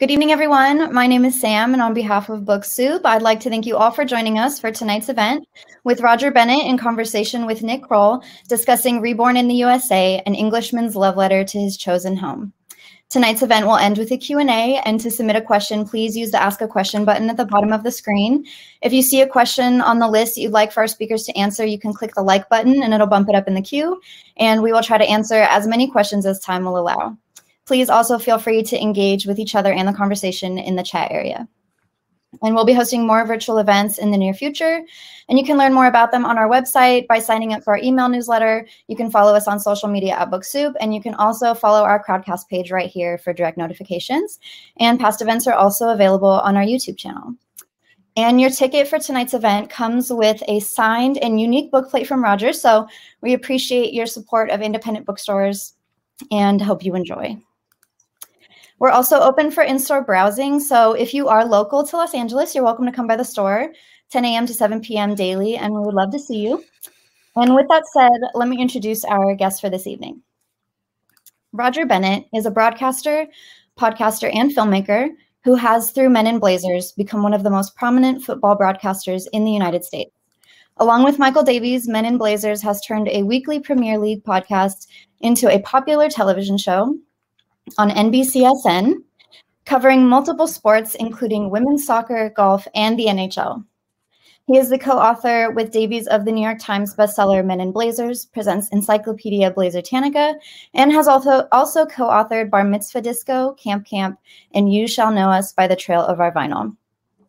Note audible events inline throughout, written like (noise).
Good evening, everyone. My name is Sam, and on behalf of Book Soup, I'd like to thank you all for joining us for tonight's event with Roger Bennett in conversation with Nick Kroll discussing Reborn in the USA, an Englishman's love letter to his chosen home. Tonight's event will end with a Q&A, and to submit a question, please use the Ask a Question button at the bottom of the screen. If you see a question on the list that you'd like for our speakers to answer, you can click the like button and it'll bump it up in the queue, and we will try to answer as many questions as time will allow. Please also feel free to engage with each other and the conversation in the chat area. And we'll be hosting more virtual events in the near future. And you can learn more about them on our website by signing up for our email newsletter. You can follow us on social media at BookSoup, and you can also follow our Crowdcast page right here for direct notifications. And past events are also available on our YouTube channel. And your ticket for tonight's event comes with a signed and unique bookplate from Roger. So we appreciate your support of independent bookstores and hope you enjoy. We're also open for in-store browsing. So if you are local to Los Angeles, you're welcome to come by the store 10 a.m. to 7 p.m. daily, and we would love to see you. And with that said, let me introduce our guest for this evening. Roger Bennett is a broadcaster, podcaster, and filmmaker who has, through Men in Blazers, become one of the most prominent football broadcasters in the United States. Along with Michael Davies, Men in Blazers has turned a weekly Premier League podcast into a popular television show on NBCSN, covering multiple sports, including women's soccer, golf, and the NHL. He is the co author with Davies of the New York Times bestseller Men in Blazers, presents Encyclopedia Blazer Blazertanica, and has also, also co authored Bar Mitzvah Disco, Camp Camp, and You Shall Know Us by the Trail of Our Vinyl.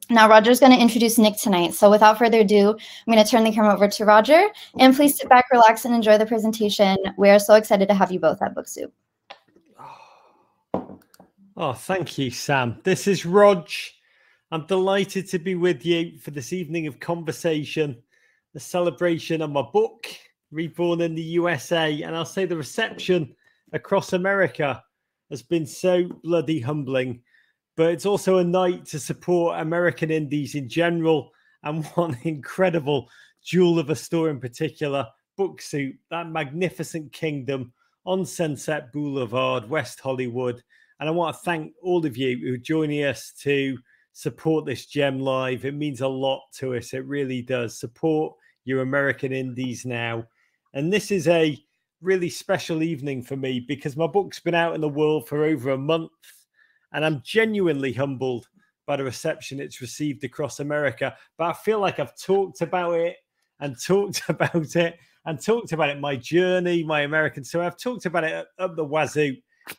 Now, Roger's going to introduce Nick tonight. So, without further ado, I'm going to turn the camera over to Roger. And please sit back, relax, and enjoy the presentation. We are so excited to have you both at BookSoup. Oh, thank you, Sam. This is Rog. I'm delighted to be with you for this evening of conversation, the celebration of my book, Reborn in the USA. And I'll say the reception across America has been so bloody humbling. But it's also a night to support American indies in general and (laughs) one incredible jewel of a store in particular, Book that magnificent kingdom on Sunset Boulevard, West Hollywood. And I want to thank all of you who are joining us to support this gem live. It means a lot to us. It really does. Support your American indies now. And this is a really special evening for me because my book's been out in the world for over a month. And I'm genuinely humbled by the reception it's received across America. But I feel like I've talked about it and talked (laughs) about it and talked about it, my journey, my American. So I've talked about it up the wazoo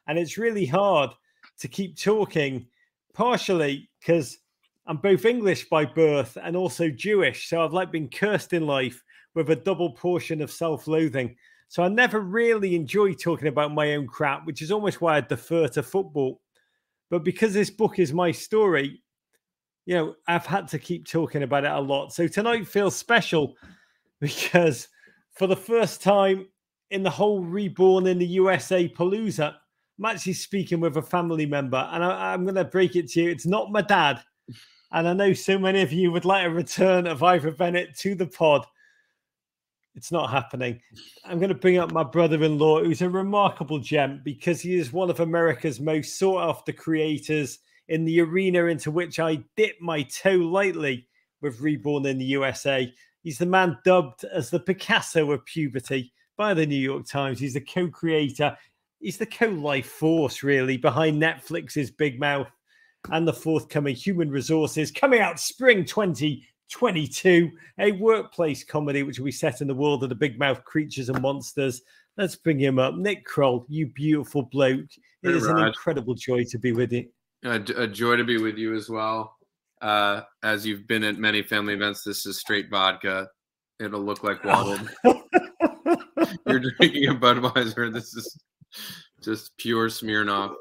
and it's really hard to keep talking, partially because I'm both English by birth and also Jewish. So I've like been cursed in life with a double portion of self-loathing. So I never really enjoy talking about my own crap, which is almost why I defer to football. But because this book is my story, you know, I've had to keep talking about it a lot. So tonight feels special (laughs) because for the first time in the whole Reborn in the USA Palooza, I'm actually speaking with a family member, and I, am going to break it to you. It's not my dad. And I know so many of you would like a return of Ivor Bennett to the pod. It's not happening. I'm going to bring up my brother in law, who's a remarkable gem because he is one of America's most sought after creators in the arena into which I dip my toe lightly with Reborn in the USA. He's the man dubbed as the Picasso of puberty by the New York Times. He's the co creator he's the co-life force really behind Netflix's Big Mouth and the forthcoming Human Resources coming out spring 2022, a workplace comedy which will be set in the world of the big mouth creatures and monsters. Let's bring him up. Nick Kroll, you beautiful bloke. It hey, is Rog. an incredible joy to be with you. A, a joy to be with you as well. Uh, as you've been at many family events, this is straight vodka. It'll look like waddle. You're drinking a Budweiser. This is just pure Smirnoff.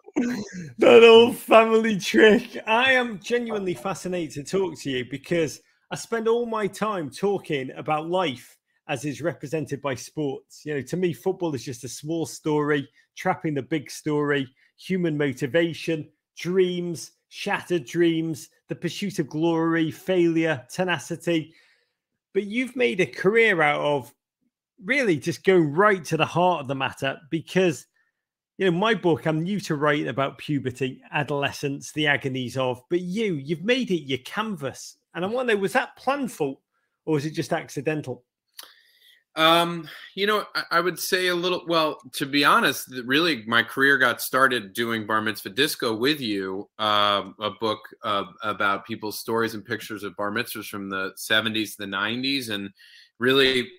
that old family trick. I am genuinely fascinated to talk to you because I spend all my time talking about life as is represented by sports. You know, to me, football is just a small story, trapping the big story, human motivation, dreams, shattered dreams, the pursuit of glory, failure, tenacity. But you've made a career out of really just going right to the heart of the matter because you know, my book, I'm new to writing about puberty, adolescence, the agonies of, but you, you've made it your canvas. And I mm. to know, was that planful or was it just accidental? Um, you know, I, I, would say a little. Well, to be honest, really, my career got started doing bar mitzvah disco with you, uh, a book uh, about people's stories and pictures of bar mitzvahs from the '70s, the '90s, and really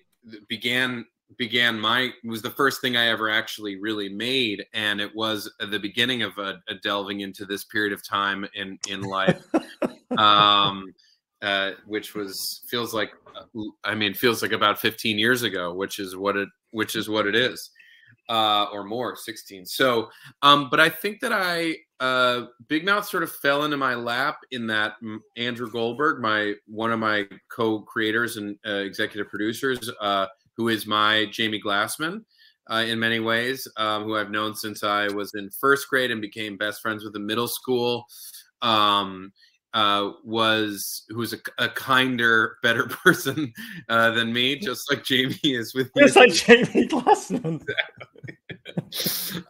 began began my was the first thing I ever actually really made, and it was the beginning of a, a delving into this period of time in in life. (laughs) um, uh, which was feels like uh, I mean feels like about 15 years ago, which is what it which is what it is, uh, or more 16. So, um, but I think that I uh, Big Mouth sort of fell into my lap in that Andrew Goldberg, my one of my co-creators and uh, executive producers, uh, who is my Jamie Glassman. Uh, in many ways, um, who I've known since I was in first grade and became best friends with in middle school. Um, uh, was who was a, a, kinder, better (laughs) person uh, than me, just like Jamie is with you. Just like Jamie Glassman.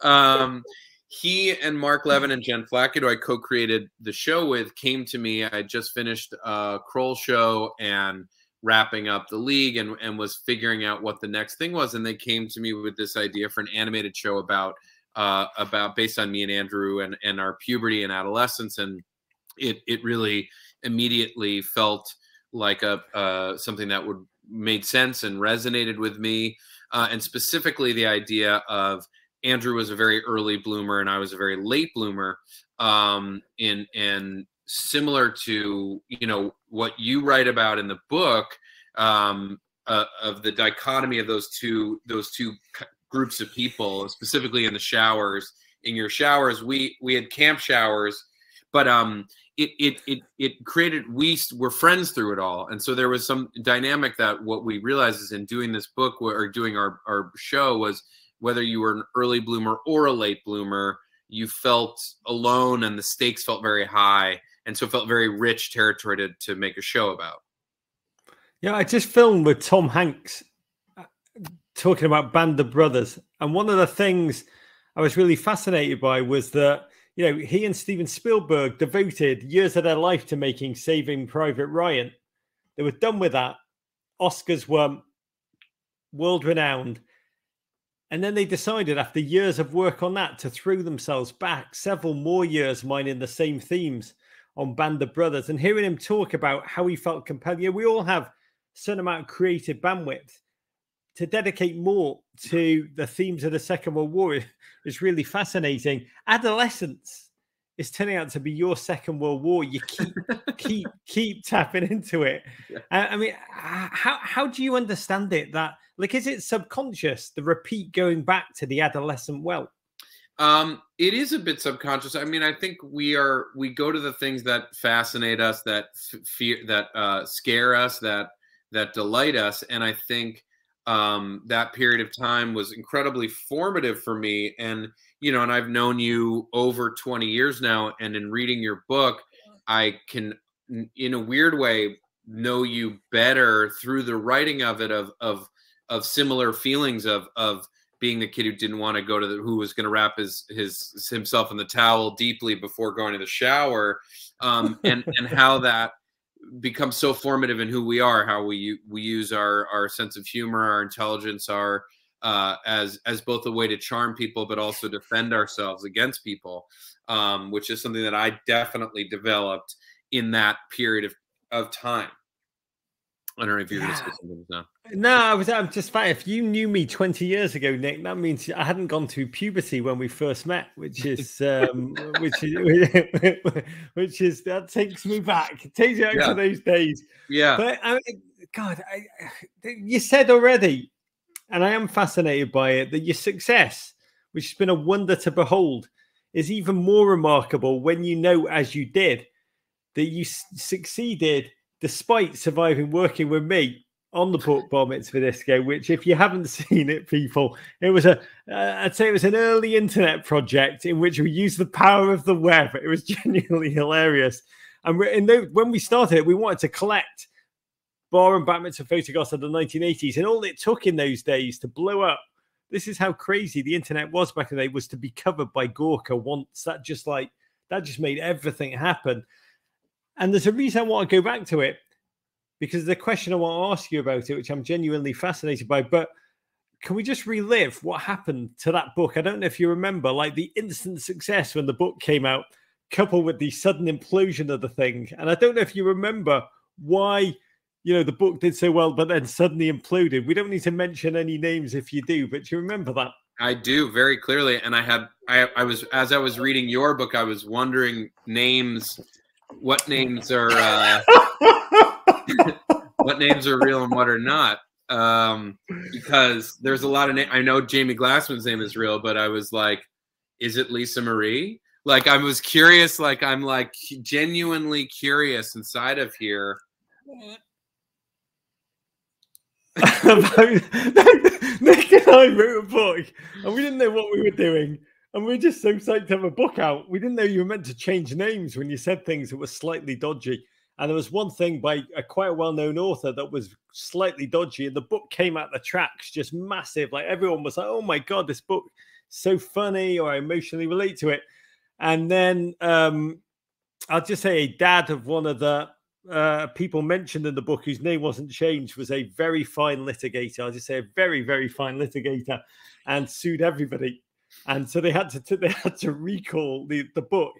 (laughs) um, he and Mark Levin and Jen Flackett, who I co-created the show with, came to me. I just finished a Kroll show and wrapping up the league and, and was figuring out what the next thing was. And they came to me with this idea for an animated show about uh, about based on me and Andrew and, and our puberty and adolescence and it it really immediately felt like a uh, something that would made sense and resonated with me, uh, and specifically the idea of Andrew was a very early bloomer and I was a very late bloomer. Um, in and similar to you know what you write about in the book um, uh, of the dichotomy of those two those two groups of people, specifically in the showers. In your showers, we we had camp showers, but um, it it it it created we were friends through it all. And so there was some dynamic that what we realized is in doing this book or doing our our show was whether you were an early bloomer or a late bloomer you felt alone and the stakes felt very high and so felt very rich territory to, to make a show about. Yeah i just filmed with tom hanks uh, talking about band of brothers. And one of the things i was really fascinated by was that you know, he and Steven Spielberg devoted years of their life to making Saving Private Ryan. They were done with that. Oscars were world renowned. And then they decided, after years of work on that, to throw themselves back several more years mining the same themes on Band of Brothers. And hearing him talk about how he felt compelled, you know, we all have certain amount of creative bandwidth to dedicate more to the themes of the Second World War is really fascinating. Adolescence is turning out to be your Second World War. You keep (laughs) keep keep tapping into it. Yeah. Uh, I mean, how how do you understand it? That like, is it subconscious? The repeat going back to the adolescent well. Um, it is a bit subconscious. I mean, I think we are we go to the things that fascinate us, that fear, that uh, scare us, that that delight us, and I think um, that period of time was incredibly formative for me. And, you know, and I've known you over 20 years now. And in reading your book, I can, in a weird way, know you better through the writing of it, of, of, of similar feelings of, of, being the kid who didn't want to go to the who was going to wrap his his himself in the towel deeply before going to the shower um, and and how that becomes so formative in who we are, how we we use our our sense of humor, our intelligence, our uh, as as both a way to charm people, but also defend ourselves against people, um, which is something that I definitely developed in that period of, of time. I don't know if you're yeah. going to say something now. No, I was. I'm just fine. If you knew me 20 years ago, Nick, that means I hadn't gone through puberty when we first met, which is, um, (laughs) which is, (laughs) which is that takes me back. It takes you back yeah. to those days. Yeah. But I God, I, (sighs) you said already, and I am fascinated by it that your success, which has been a wonder to behold, is even more remarkable when you know, as you did, that you succeeded despite surviving working with me on the book Bar Mitzvah Disco, which, if you haven't (laughs) seen it, people, it was a, uh, I'd say it was an early internet project in which we used the power of the web. It was (laughs) genuinely hilarious. And in the, when we started it, we wanted to collect bar and bat mitzvah photographs of the 1980s. And all it took in those days to blow up this is how crazy the internet was back in the day was to be covered by Gawker once. That just like that just made everything happen. And there's a reason I want to go back to it because the question I want to ask you about it, which I'm genuinely fascinated by, but can we just relive what happened to that book? I don't know if you remember, like the instant success when the book came out, coupled with the sudden implosion of the thing. And I don't know if you remember why, you know, the book did so well, but then suddenly imploded. We don't need to mention any names if you do, but do you remember that? I do very clearly, and I had I, I was as I was reading your book, I was wondering names, what names are uh, (laughs) what names are real and what are not, um, because there's a lot of na- I know Jamie Glassman's name is real, but I was like, is it Lisa Marie? Like I was curious, like I'm like genuinely curious inside of here. (laughs) Nick and I wrote a book, and we didn't know what we were doing, and we are just so psyched to have a book out. We didn't know you were meant to change names when you said things that were slightly dodgy. And there was one thing by a quite well-known author that was slightly dodgy, and the book came out the tracks just massive. Like everyone was like, "Oh my god, this book so funny," or I emotionally relate to it. And then um, I'll just say a dad of one of the uh, people mentioned in the book whose name wasn't changed was a very fine litigator. I'll just say a very, very fine litigator and sued everybody. And so they had to (laughs) they had to recall the, the book.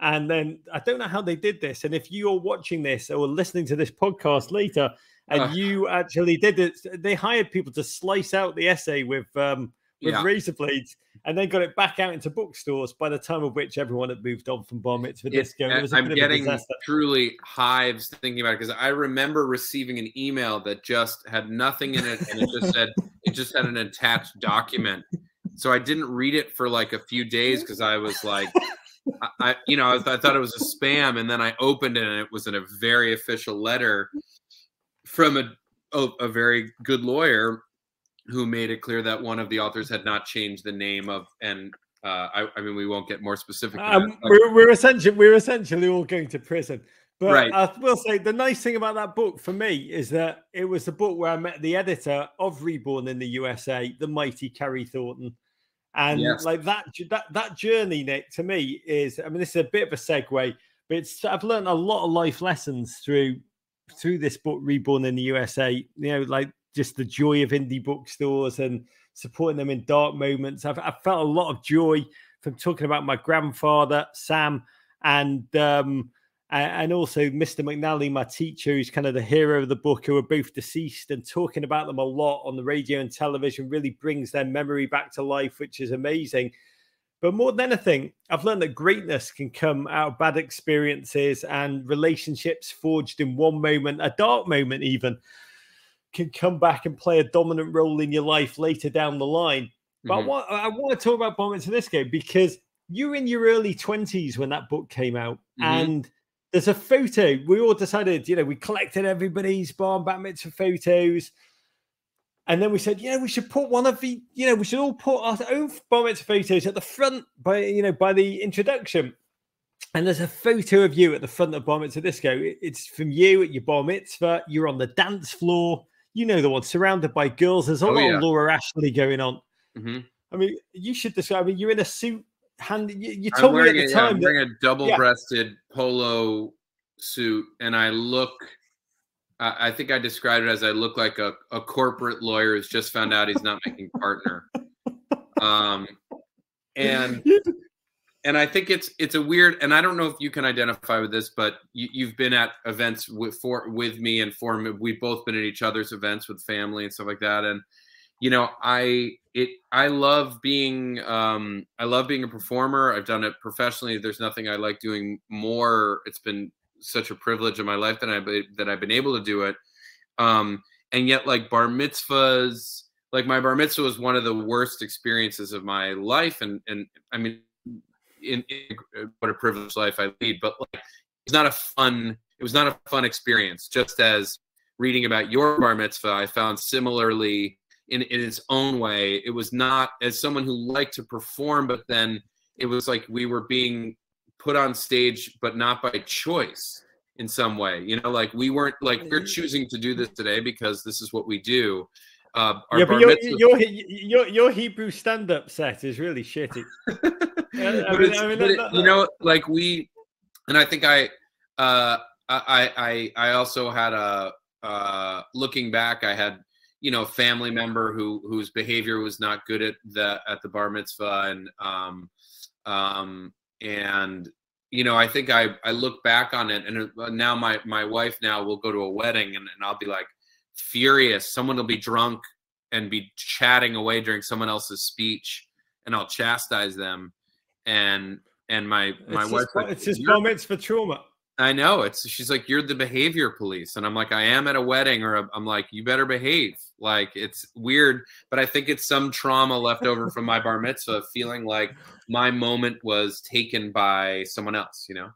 And then I don't know how they did this. And if you're watching this or listening to this podcast later and uh, you actually did it, they hired people to slice out the essay with um, with yeah. razor blades and then got it back out into bookstores by the time of which everyone had moved on from Bar Mitzvah Disco. It was I'm getting truly hives thinking about it because I remember receiving an email that just had nothing in it and it just said it just had an attached document. So I didn't read it for like a few days because I was like, I, you know, I, I thought it was a spam, and then I opened it and it was in a very official letter from a, a, a very good lawyer who made it clear that one of the authors had not changed the name of and uh, I, I, mean we won't get more specific. Um, we're, we're essentially we're essentially all going to prison. But right. I will say the nice thing about that book for me is that it was the book where I met the editor of Reborn in the USA, the mighty Carrie Thornton. And yes. like that that that journey, Nick, to me is I mean, this is a bit of a segue, but it's I've learned a lot of life lessons through through this book, Reborn in the USA. You know, like just the joy of indie bookstores and supporting them in dark moments. I've, I've felt a lot of joy from talking about my grandfather, Sam, and um, and also Mr. McNally, my teacher, who's kind of the hero of the book, who are both deceased, and talking about them a lot on the radio and television really brings their memory back to life, which is amazing. But more than anything, I've learned that greatness can come out of bad experiences and relationships forged in one moment, a dark moment, even can come back and play a dominant role in your life later down the line. But mm-hmm. I, want, I want to talk about Bar this game because you were in your early 20s when that book came out. Mm-hmm. And there's a photo. We all decided, you know, we collected everybody's bar bat mitzvah photos. And then we said, yeah, we should put one of the, you know, we should all put our own bar mitzvah photos at the front by, you know, by the introduction. And there's a photo of you at the front of bar mitzvah disco. It's from you at your bar mitzvah. You're on the dance floor you know the one, surrounded by girls. There's a oh, lot yeah. of Laura Ashley going on. Mm-hmm. I mean, you should describe. I mean, you're in a suit. Hand, you, you told me at the a, time. I'm that, wearing a double-breasted yeah. polo suit, and I look. I, I think I described it as I look like a, a corporate lawyer who's just found out he's not making partner. Um, and (laughs) and I think it's it's a weird, and I don't know if you can identify with this, but you, have been at events with for with me and for me. We've both been at each other's events with family and stuff like that. And you know, I it I love being um, I love being a performer. I've done it professionally. There's nothing I like doing more. It's been such a privilege in my life that I that I've been able to do it. Um, and yet, like bar mitzvahs, like my bar mitzvah was one of the worst experiences of my life. And and I mean in, in, what a privileged life I lead, but like it's not a fun. It was not a fun experience. Just as reading about your bar mitzvah, I found similarly in in its own way. It was not as someone who liked to perform, but then it was like we were being put on stage, but not by choice in some way. You know, like we weren't like we're mm-hmm. choosing to do this today because this is what we do. uh, our yeah, but your, mitzvah. your your your Hebrew stand-up set is really shitty. Yeah, I But mean- it's- (laughs) I mean, but it- that- you know, like we, and I think I, uh, I, I, I also had a, uh, looking back, I had, you know, family member who whose behavior was not good at the at the bar mitzvah, and um, um, and you know, I think I I look back on it, and now my my wife now will go to a wedding, and, and I'll be like furious. Someone will be drunk and be chatting away during someone else's speech, and I'll chastise them and and my my it's wife it's just bar mitzvah trauma. I know it's she's like you're the behavior police and i'm like i am at a wedding or i'm like you better behave like it's weird but i think it's some trauma left over from my bar mitzvah feeling like my moment was taken by someone else you know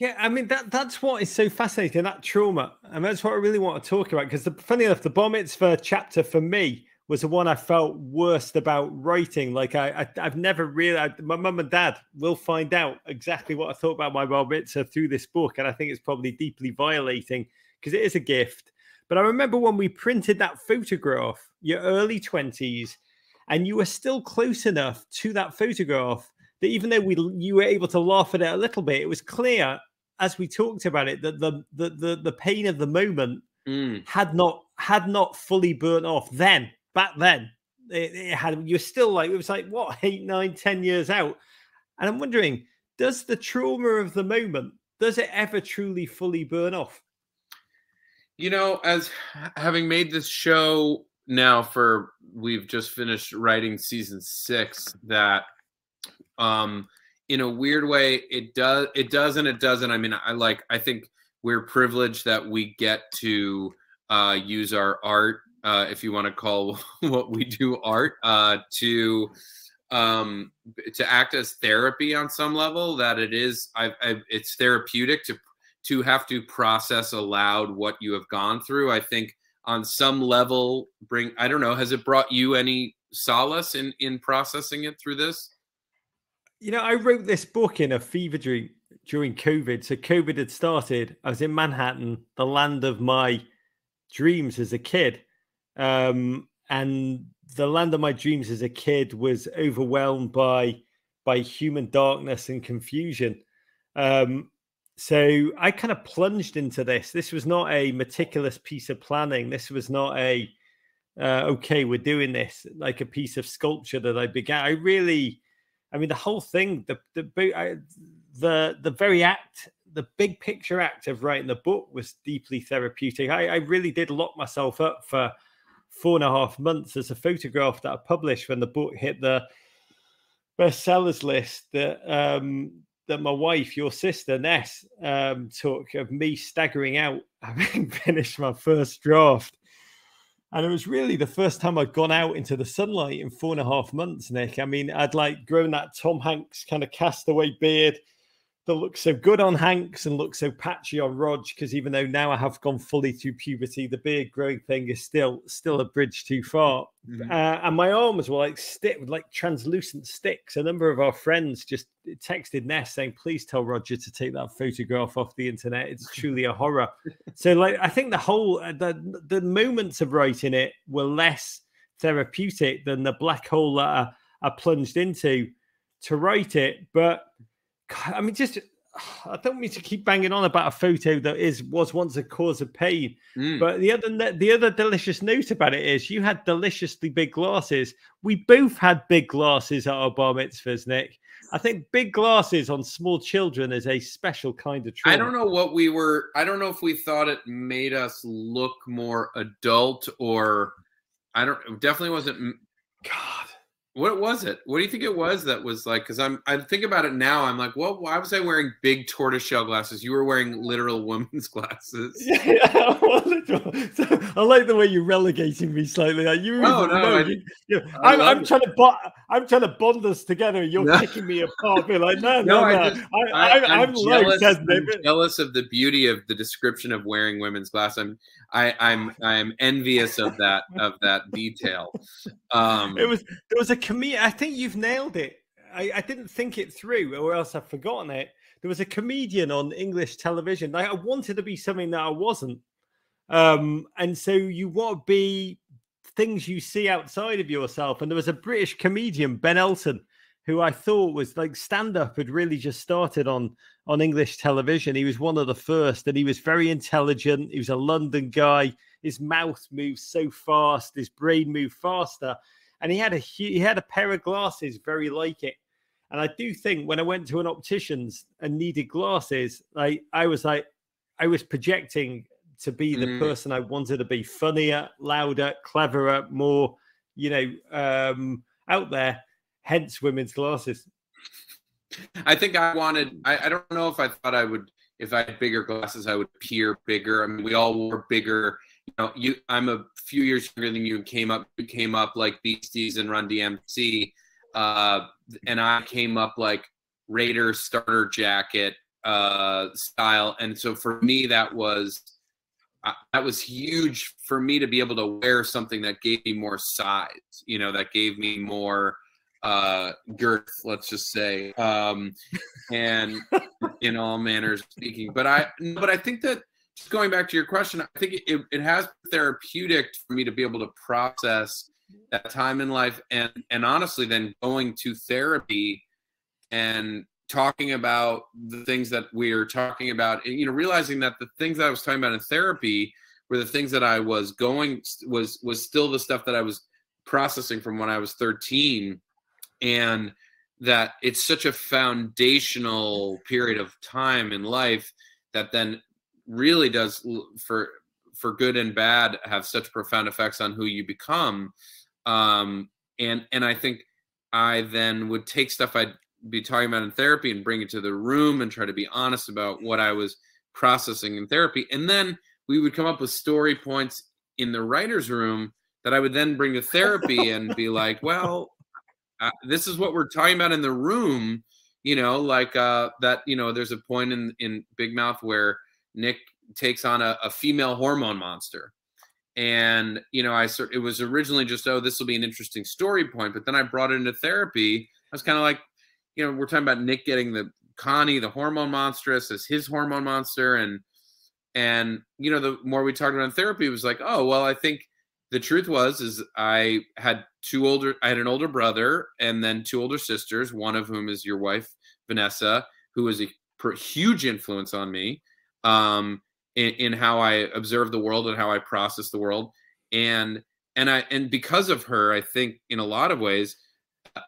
Yeah, I mean that that's what is so fascinating, that trauma. And that's what I really want to talk about. Because the funny enough, the bar mitzvah chapter for me was the one I felt worst about writing. Like I, I I've never really I, my mum and dad will find out exactly what I thought about my bar mitzvah through this book. And I think it's probably deeply violating because it is a gift. But I remember when we printed that photograph, your early 20s, and you were still close enough to that photograph that even though we you were able to laugh at it a little bit, it was clear as we talked about it that the the the, the pain of the moment Mm. had not had not fully burnt off then back then it, it had you're still like it was like what eight nine ten years out. And i'm wondering does the trauma of the moment does it ever truly fully burn off? You know as having made this show now for we've just finished writing season six that um in a weird way it does it does and it doesn't. I mean i like i think we're privileged that we get to uh use our art uh if you want to call (laughs) what we do art uh to um to act as therapy on some level that it is i, I it's therapeutic to to have to process aloud what you have gone through. I think on some level bring i don't know has it brought you any solace in in processing it through this? You know i wrote this book in a fever dream during covid. So covid had started. I was in manhattan the land of my dreams as a kid um and the land of my dreams as a kid was overwhelmed by by human darkness and confusion. Um so i kind of plunged into this. This was not a meticulous piece of planning. This was not a uh, okay we're doing this like a piece of sculpture that i began. I really i mean the whole thing the the the the very act the big picture act of writing the book was deeply therapeutic. I, I really did lock myself up for four and a half months There's a photograph that I published when the book hit the bestsellers list that um, that my wife, your sister Ness, um, took of me staggering out (laughs) having finished my first draft. And it was really the first time I'd gone out into the sunlight in four and a half months, Nick. I mean, I'd like grown that Tom Hanks kind of castaway beard that looks so good on Hanks and looks so patchy on Rog. Because even though now I have gone fully through puberty, the beard growing thing is still still a bridge too far. Mhm. Uh, and my arms were like stick with like translucent sticks. A number of our friends just texted Ness saying, "Please tell Roger to take that photograph off the internet. It's (laughs) truly a horror." so, like, I think the whole uh, the the moments of writing it were less therapeutic than the black hole that I, I plunged into to write it. But I mean, just I don't mean to keep banging on about a photo that is was once a cause of pain. Mm. But the other the other delicious note about it is you had deliciously big glasses. We both had big glasses at our bar mitzvahs, Nick. I think big glasses on small children is a special kind of trauma. I don't know what we were. I don't know if we thought it made us look more adult or I don't. It definitely wasn't. God. What was it? What do you think it was that was like? Because I'm. I think about it now. I'm like, well, Why was I wearing big tortoiseshell glasses? You were wearing literal (laughs) women's glasses. (laughs) Yeah, so I like the way you're relegating me slightly. Like you, oh, No, no, know I- you- you- I'm, I'm trying to bo- I'm trying to bond us together. You're No. picking me apart. Be like, no, No, no, I just, I, I, I'm, I'm, jealous. like, I'm jealous of the beauty of the description of wearing women's glasses. I'm, I, I'm, I'm envious of that of that detail. Um, It was there was a comedian. I think you've nailed it. I, I didn't think it through, or else I've forgotten it. There was a comedian on English television. Like, I wanted to be something that I wasn't, um, and so you want to be things you see outside of yourself. And there was a British comedian, Ben Elton, who I thought was like stand up had really just started on on English television. He was one of the first, and he was very intelligent. He was a London guy. His mouth moved so fast, his brain moved faster, and he had a he had a pair of glasses very like it. And I do think when I went to an optician's and needed glasses, like I was like, I was projecting to be the mm. person I wanted to be funnier, louder, cleverer, more, you know, um, out there. Hence women's glasses. I think I wanted, I, I don't know if I thought I would, if I had bigger glasses, I would appear bigger. I mean, we all wore bigger. You know, you, I'm a few years younger than you came up, you came up like Beasties and Run DMC uh, and I came up like Raider starter jacket uh, style, and so for me that was uh, that was huge for me to be able to wear something that gave me more size, you know, that gave me more uh, girth, let's just say, um, and (laughs) in all manners speaking. But I, but I think that just going back to your question, I think it, it has therapeutic for me to be able to process that time in life and and honestly then going to therapy and talking about the things that we are talking about and, you know realizing that the things that i was talking about in therapy were the things that i was going was was still the stuff that i was processing from when i was 13 and that it's such a foundational period of time in life that then really does for for good and bad have such profound effects on who you become. Um, and and I think I then would take stuff I'd be talking about in therapy and bring it to the room and try to be honest about what I was processing in therapy, and then we would come up with story points in the writers' room that I would then bring to therapy and be like, (laughs) well, uh, this is what we're talking about in the room. You know, like uh, that. You know, there's a point in in Big Mouth where Nick takes on a, a female hormone monster and you know i sort it was originally just oh this will be an interesting story point but then i brought it into therapy i was kind of like you know we're talking about nick getting the connie the hormone monstress as his hormone monster and and you know the more we talked about in therapy it was like oh well i think the truth was is i had two older i had an older brother and then two older sisters one of whom is your wife vanessa who was a huge influence on me um in, in how I observe the world and how I process the world. And and I and because of her, I think in a lot of ways,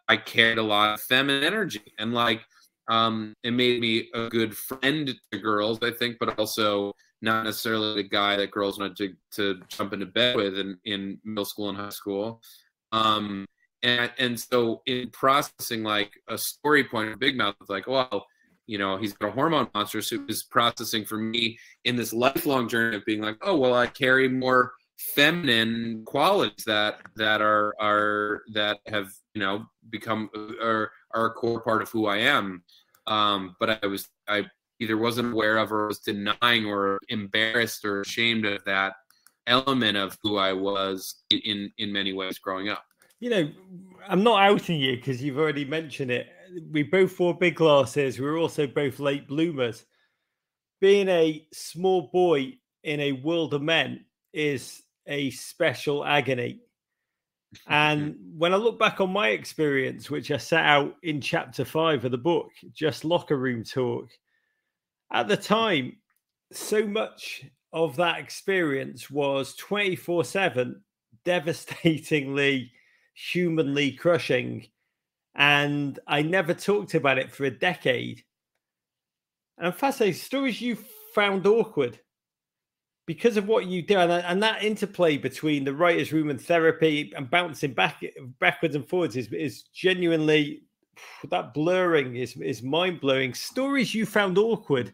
I carried a lot of feminine energy and like um it made me a good friend to girls, I think, but also not necessarily the guy that girls wanted to, to jump into bed with in, in middle school and high school. Um and and so in processing like a story point of Big Mouth, it's like, well, you know he's got a hormone monster so is processing for me in this lifelong journey of being like oh well i carry more feminine qualities that that are are that have you know become are are a core part of who i am. Um but i was i either wasn't aware of or was denying or embarrassed or ashamed of that element of who i was in in many ways growing up you know i'm not outing you because you've already mentioned it we both wore big glasses. We were also both late bloomers. Being a small boy in a world of men is a special agony. (laughs) And when I look back on my experience, which I set out in chapter five of the book, just locker room talk, at the time, so much of that experience was 24 7, devastatingly, humanly crushing and I never talked about it for a decade. And I'm fascinated. Stories you found awkward because of what you do, and, and that interplay between the writers' room and therapy and bouncing back backwards and forwards is is genuinely that blurring is is mind blowing. Stories you found awkward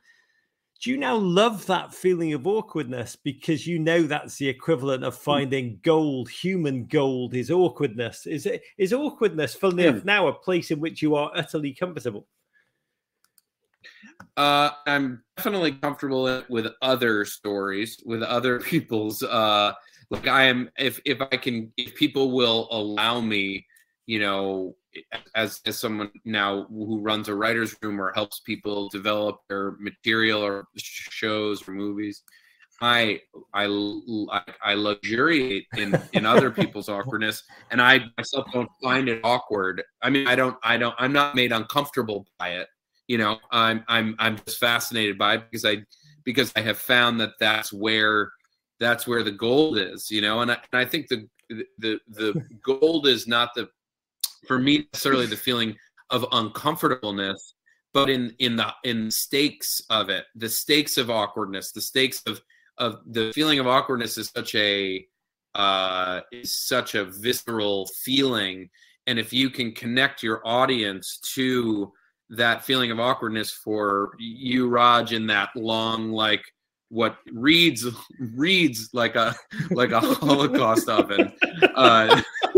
do you now love that feeling of awkwardness because you know that's the equivalent of hmm. finding gold human gold is awkwardness is it is awkwardness funnily enough hmm. now a place in which you are utterly comfortable uh, i'm definitely comfortable with other stories with other (laughs) people's uh like i am if if i can if people will allow me you know as as someone now who runs a writers room or helps people develop their material or shows or movies I I I luxuriate in in other (laughs) people's awkwardness, and I myself don't find it awkward. I mean, I don't I don't I'm not made uncomfortable by it. You know, I'm I'm I'm just fascinated by it because I because I have found that that's where that's where the gold is. You know, and I, and I think the the the gold is not the for me necessarily the feeling of uncomfortableness but in in the in stakes of it the stakes of awkwardness the stakes of of the feeling of awkwardness is such a uh is such a visceral feeling. And if you can connect your audience to that feeling of awkwardness for you rog in that long like what reads reads like a like a holocaust oven uh (laughs)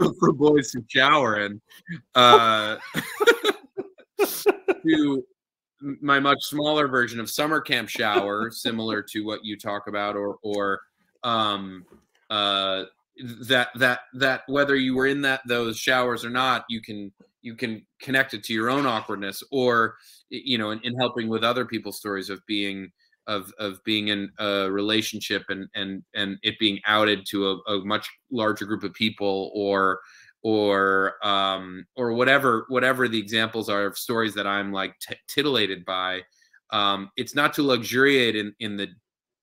(laughs) for boys to shower in uh (laughs) to my much smaller version of summer camp shower, similar to what you talk about, or or um, uh, that that that whether you were in that those showers or not, you can you can connect it to your own awkwardness, or you know, in, in helping with other people's stories of being of of being in a relationship and and and it being outed to a, a much larger group of people, or or um, or whatever whatever the examples are of stories that I'm like t- titillated by. Um, it's not to luxuriate in in the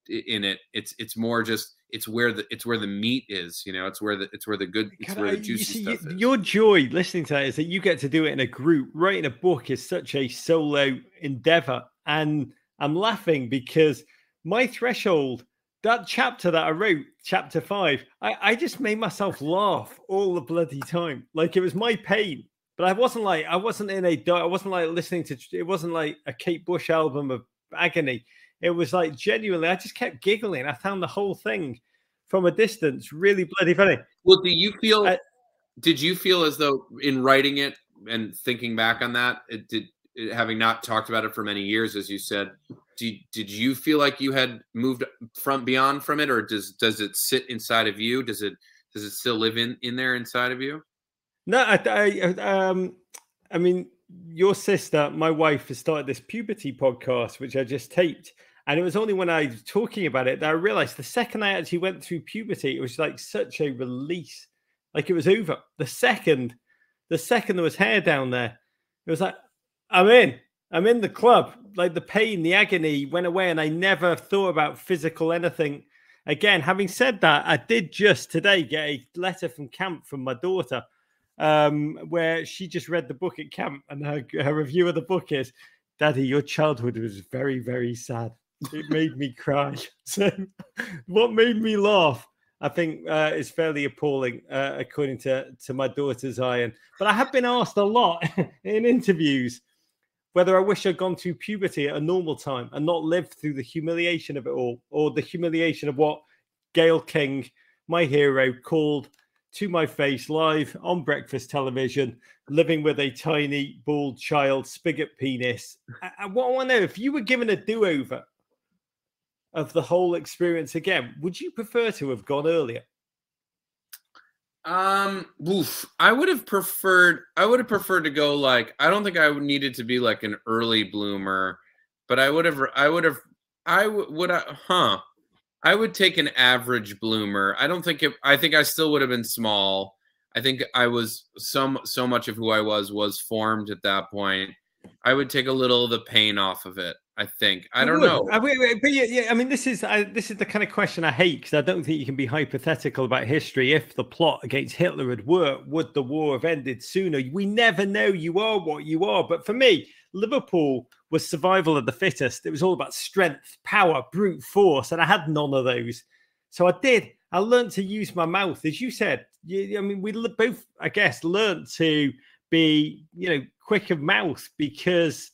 in it. It's it's more just it's where the it's where the meat is. You know, it's where the it's where the good it's Can where I, the juicy see, stuff you, is. Your joy listening to that is that you get to do it in a group. Writing a book is such a solo endeavor, and I'm laughing because my threshold that chapter that I wrote, chapter five, I, I just made myself laugh all the bloody time. Like it was my pain. But I wasn't like I wasn't in a I wasn't like listening to it wasn't like a Kate Bush album of agony. It was like genuinely, I just kept giggling. I found the whole thing from a distance really bloody funny. Well, do you feel? I- did you feel as though in writing it and thinking back on that, it did having not talked about it for many years, as you said, did, did you feel like you had moved from beyond from it, or does does it sit inside of you? Does it does it still live in in there inside of you? No, I, I um I mean your sister, my wife, has started this puberty podcast, which I just taped. And it was only when I was talking about it that I realized the second I actually went through puberty, it was like such a release. Like it was over. The second, the second there was hair down there, it was like, I'm in. I'm in the club. Like the pain, the agony went away, and I never thought about physical anything again. Having said that, I did just today get a letter from camp from my daughter, um, where she just read the book at camp, and her, her review of the book is, "Daddy, your childhood was very, very sad. It made me cry." (laughs) So, what made me laugh? I think uh, is fairly appalling, uh, according to to my daughter's eye. But I have been asked a lot (laughs) in interviews whether I wish I'd gone through puberty at a normal time and not lived through the humiliation of it all, or the humiliation of what Gayle King, my hero, called to my face live on breakfast television, living with a tiny bald child, spigot penis. And what I want to know if you were given a do over of the whole experience again, would you prefer to have gone earlier? Um, oof, I would have preferred. I would have preferred to go like. I don't think I needed to be like an early bloomer, but I would have. I would have. I would. Would I? Huh. I would take an average bloomer. I don't think it. I think I still would have been small. I think I was some. So much of who I was was formed at that point. I would take a little of the pain off of it. I think. I don't know. I, wait, wait, but yeah, yeah, I mean, this is I, this is the kind of question I hate because I don't think you can be hypothetical about history. If the plot against Hitler had worked, would the war have ended sooner? We never know. You are what you are. But for me, Liverpool was survival of the fittest. It was all about strength, power, brute force, and I had none of those. So I did. I learned to use my mouth, as you said. You, I mean, we both, I guess, learned to be, you know, quick of mouth because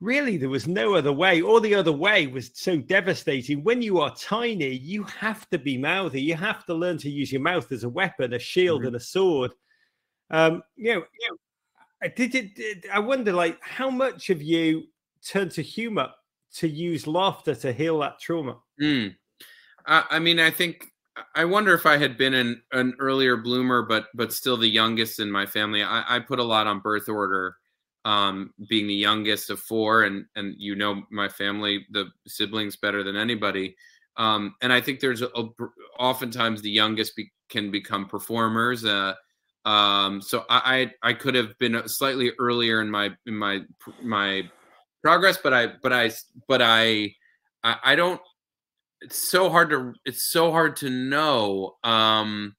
really there was no other way or the other way was so devastating when you are tiny you have to be mouthy you have to learn to use your mouth as a weapon a shield Mhm. and a sword um you know, you know I did it i wonder like how much of you turned to humor to use laughter to heal that trauma Mm. I, I mean, I think I wonder if I had been an, an earlier bloomer, but but still the youngest in my family. I, I put a lot on birth order. Um, being the youngest of four, and and you know my family, the siblings better than anybody. Um, and I think there's a, a, oftentimes the youngest be, can become performers. Uh, um, so I, I, I could have been slightly earlier in my in my my progress, but I but I but I I, I don't. It's so hard to it's so hard to know. Um,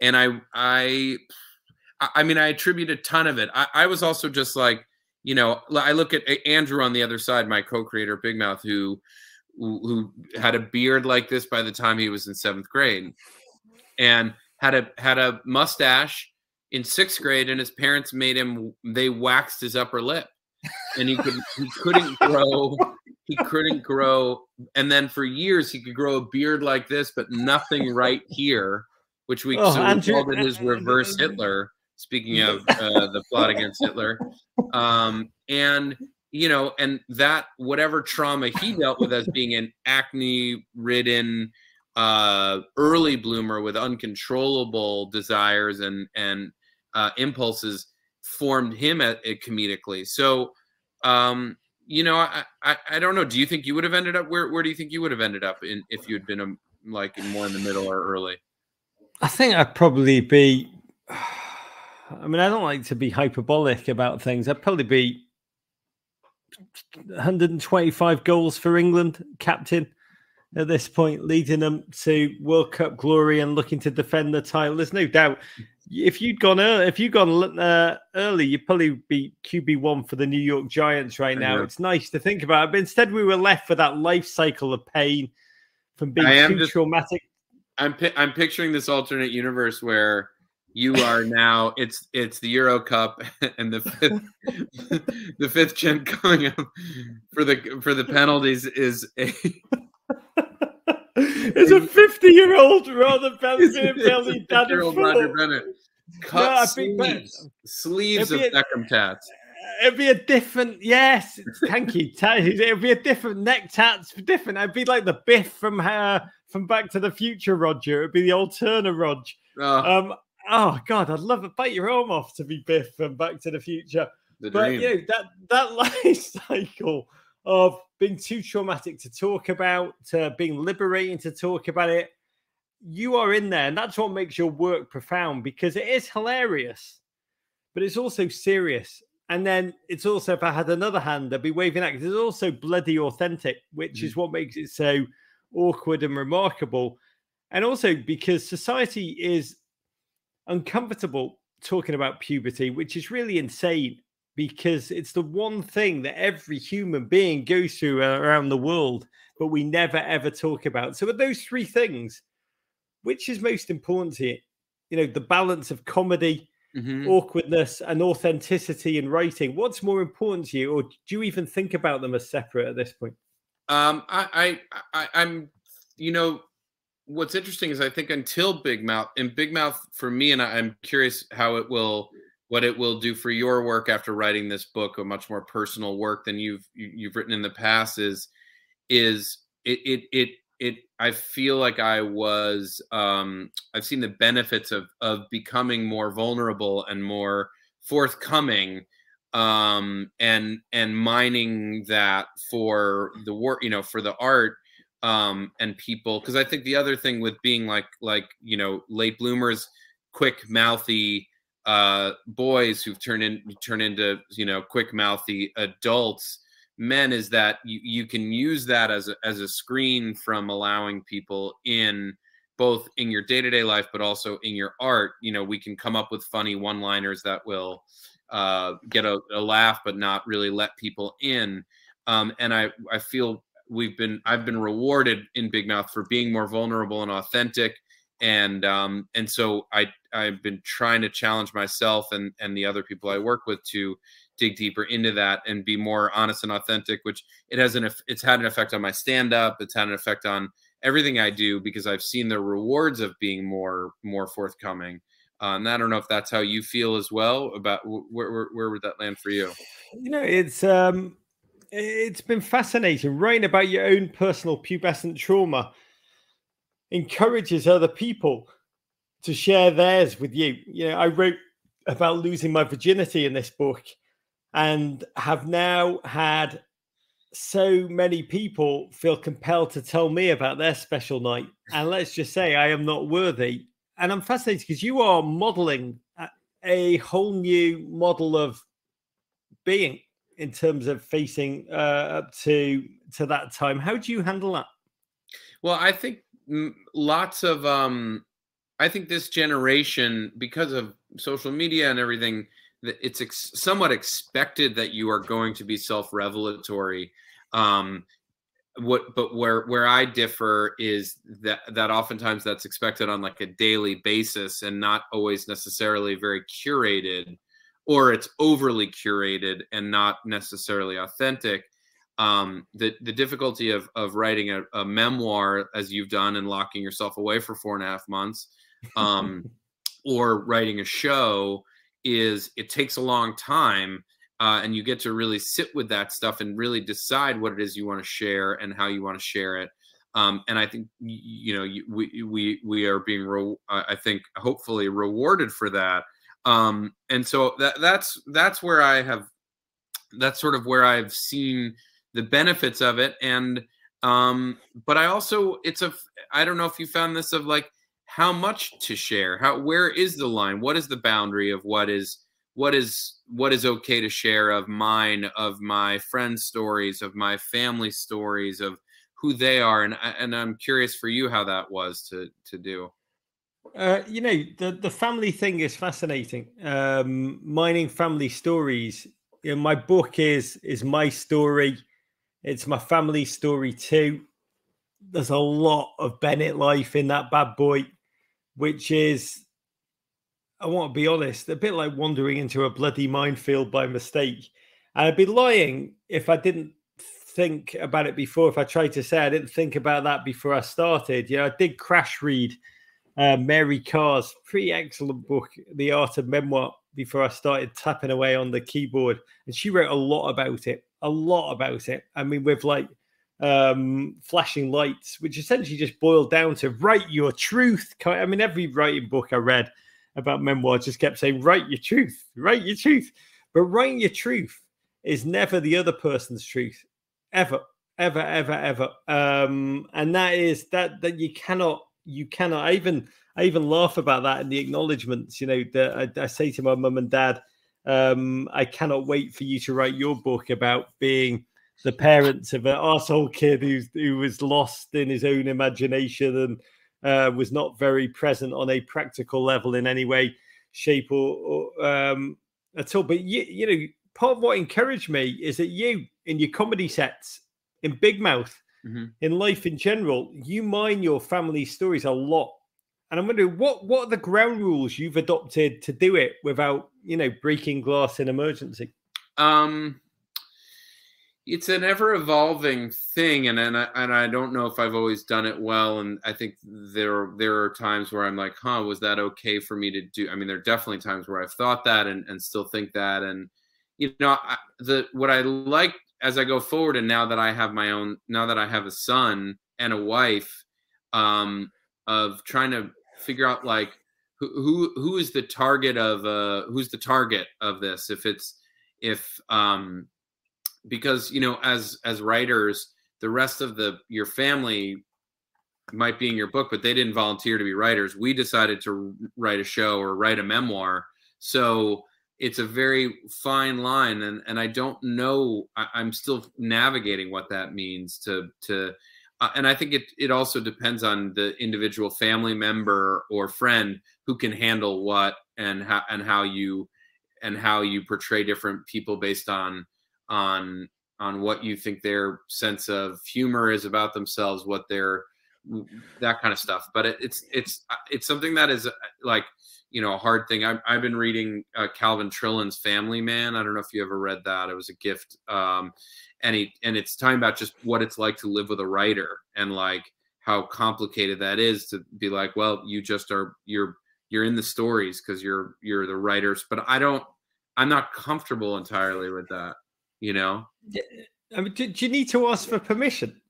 and I I I mean I attribute a ton of it. I, I was also just like you know I look at Andrew on the other side, my co-creator Big Mouth, who who had a beard like this by the time he was in seventh grade, and had a had a mustache in sixth grade, and his parents made him they waxed his upper lip, and he could he couldn't grow he couldn't grow, and then for years he could grow a beard like this, but nothing right here, which we, oh, so we called it his reverse Hitler. Speaking of uh, the plot against Hitler, um, and you know, and that whatever trauma he dealt with as being an acne ridden uh, early bloomer with uncontrollable desires and and uh, impulses formed him at, at comedically. So, um, you know, I, I, I don't know. Do you think you would have ended up where? Where do you think you would have ended up in if you had been a, um, like more in the middle or early? I think I'd probably be. I mean, I don't like to be hyperbolic about things. I'd probably be 125 goals for England, captain at this point, leading them to World Cup glory and looking to defend the title. There's no doubt. If you'd gone early, if you'd gone uh, early, you'd probably be QB one for the New York Giants right now. It's nice to think about, it, but instead we were left with that life cycle of pain from being too just, traumatic. I'm I'm picturing this alternate universe where you are now it's it's the Euro Cup (laughs) and the fifth (laughs) the fifth gen coming up for the for the penalties is a (laughs) it's a 50 year old rather belly belly dad Roger Bennett. Cut no, sleeves, sleeves of a, Beckham tats. It'd be a different, yes. Thank you. It'd be a different neck tats, different. It'd be like the Biff from her from Back to the Future, Roger. It'd be the Alterna Rog. Oh. Um, oh God, I'd love to bite your arm off to be Biff from Back to the Future. The but dream. you know, that that (laughs) life cycle of being too traumatic to talk about, to being liberating to talk about it. You are in there, and that's what makes your work profound because it is hilarious, but it's also serious. And then it's also, if I had another hand, I'd be waving at. It's also bloody authentic, which mm. is what makes it so awkward and remarkable. And also because society is uncomfortable talking about puberty, which is really insane because it's the one thing that every human being goes through around the world, but we never ever talk about. So, with those three things, which is most important to you? You know, the balance of comedy, mm-hmm. awkwardness, and authenticity in writing. What's more important to you, or do you even think about them as separate at this point? Um, I, I, I I'm, you know, what's interesting is I think until Big Mouth and Big Mouth for me, and I, I'm curious how it will what it will do for your work after writing this book, a much more personal work than you've you've written in the past, is is it it it it I feel like I was um I've seen the benefits of of becoming more vulnerable and more forthcoming um and and mining that for the work you know for the art um and people because I think the other thing with being like like you know late bloomers quick mouthy uh, boys who've turned in turn into you know quick mouthy adults men is that you, you can use that as a, as a screen from allowing people in both in your day-to-day life but also in your art. You know we can come up with funny one-liners that will uh, get a, a, laugh but not really let people in. Um, and i i feel we've been i've been rewarded in big mouth for being more vulnerable and authentic and um, and so I I've been trying to challenge myself and and the other people I work with to dig deeper into that and be more honest and authentic. Which it has an it's had an effect on my stand up. It's had an effect on everything I do because I've seen the rewards of being more more forthcoming. Uh, and I don't know if that's how you feel as well about where, where where would that land for you? You know, it's um, it's been fascinating writing about your own personal pubescent trauma encourages other people to share theirs with you. You know, I wrote about losing my virginity in this book, and have now had so many people feel compelled to tell me about their special night. And let's just say I am not worthy. And I'm fascinated because you are modeling a whole new model of being in terms of facing uh, up to to that time. How do you handle that? Well, I think lots of um I think this generation because of social media and everything that it's ex- somewhat expected that you are going to be self-revelatory um what but where where i differ is that that oftentimes that's expected on like a daily basis and not always necessarily very curated or it's overly curated and not necessarily authentic um, the the difficulty of of writing a, a, memoir as you've done and locking yourself away for four and a half months um, (laughs) or writing a show is it takes a long time uh, and you get to really sit with that stuff and really decide what it is you want to share and how you want to share it. Um, and I think you know we we we are being re- I think hopefully rewarded for that um, and so that that's that's where I have that's sort of where I've seen the benefits of it. And um but I also it's a I don't know if you found this of like how much to share how where is the line? What is the boundary of what is what is what is okay to share of mine of my friends stories of my family stories of who they are? And and I'm curious for you how that was to to do uh, you know the the family thing is fascinating. Um mining family stories. You know, my book is is my story. It's my family story too. There's a lot of bennett life in that bad boy which is, I want to be honest, a bit like wandering into a bloody minefield by mistake. And I'd be lying if I didn't think about it before. If I tried to say I didn't think about that before I started, you know, I did crash read uh, Mary Karr's pretty excellent book, The Art of Memoir, before I started tapping away on the keyboard. And she wrote a lot about it, a lot about it. I mean, with like um, flashing lights, which essentially just boiled down to write your truth. I mean, every writing book I read about memoir just kept saying, write your truth, write your truth. But writing your truth is never the other person's truth, ever, ever, ever, ever. Um, and that is that that you cannot, you cannot. I even I even laugh about that in the acknowledgements. You know, that I, I say to my mum and dad, um, I cannot wait for you to write your book about being the parents of an asshole kid who who was lost in his own imagination and uh, was not very present on a practical level in any way, shape, or, or um, at all. But you, you know, part of what encouraged me is that you, in your comedy sets, in Big Mouth, mm-hmm. in life in general, you mine your family stories a lot. And I'm wondering what what are the ground rules you've adopted to do it without you know breaking glass in emergency. Um, it's an ever evolving thing and and I, and I don't know if I've always done it well and I think there there are times where I'm like huh was that okay for me to do I mean there are definitely times where I've thought that and and still think that and you know I, the what I like as I go forward and now that I have my own now that I have a son and a wife um of trying to figure out like who who, who is the target of uh who's the target of this? If it's if um because you know as as writers the rest of the your family might be in your book but they didn't volunteer to be writers. We decided to write a show or write a memoir. So it's a very fine line and and i don't know I, am still navigating what that means to to uh, and i think it it also depends on the individual family member or friend who can handle what and how and how you and how you portray different people based on on on what you think their sense of humor is about themselves, what their that kind of stuff. But it, it's it's uh, it's something that is uh, like you know a hard thing. I've, I've been reading uh, Calvin Trillin's Family Man. I don't know if you ever read that. It was a gift, um, and he and it's talking about just what it's like to live with a writer and like how complicated that is to be like, well, you just are you're you're in the stories because you're you're the writers. But I don't. I'm not comfortable entirely with that you know I mean, do, do you need to ask for permission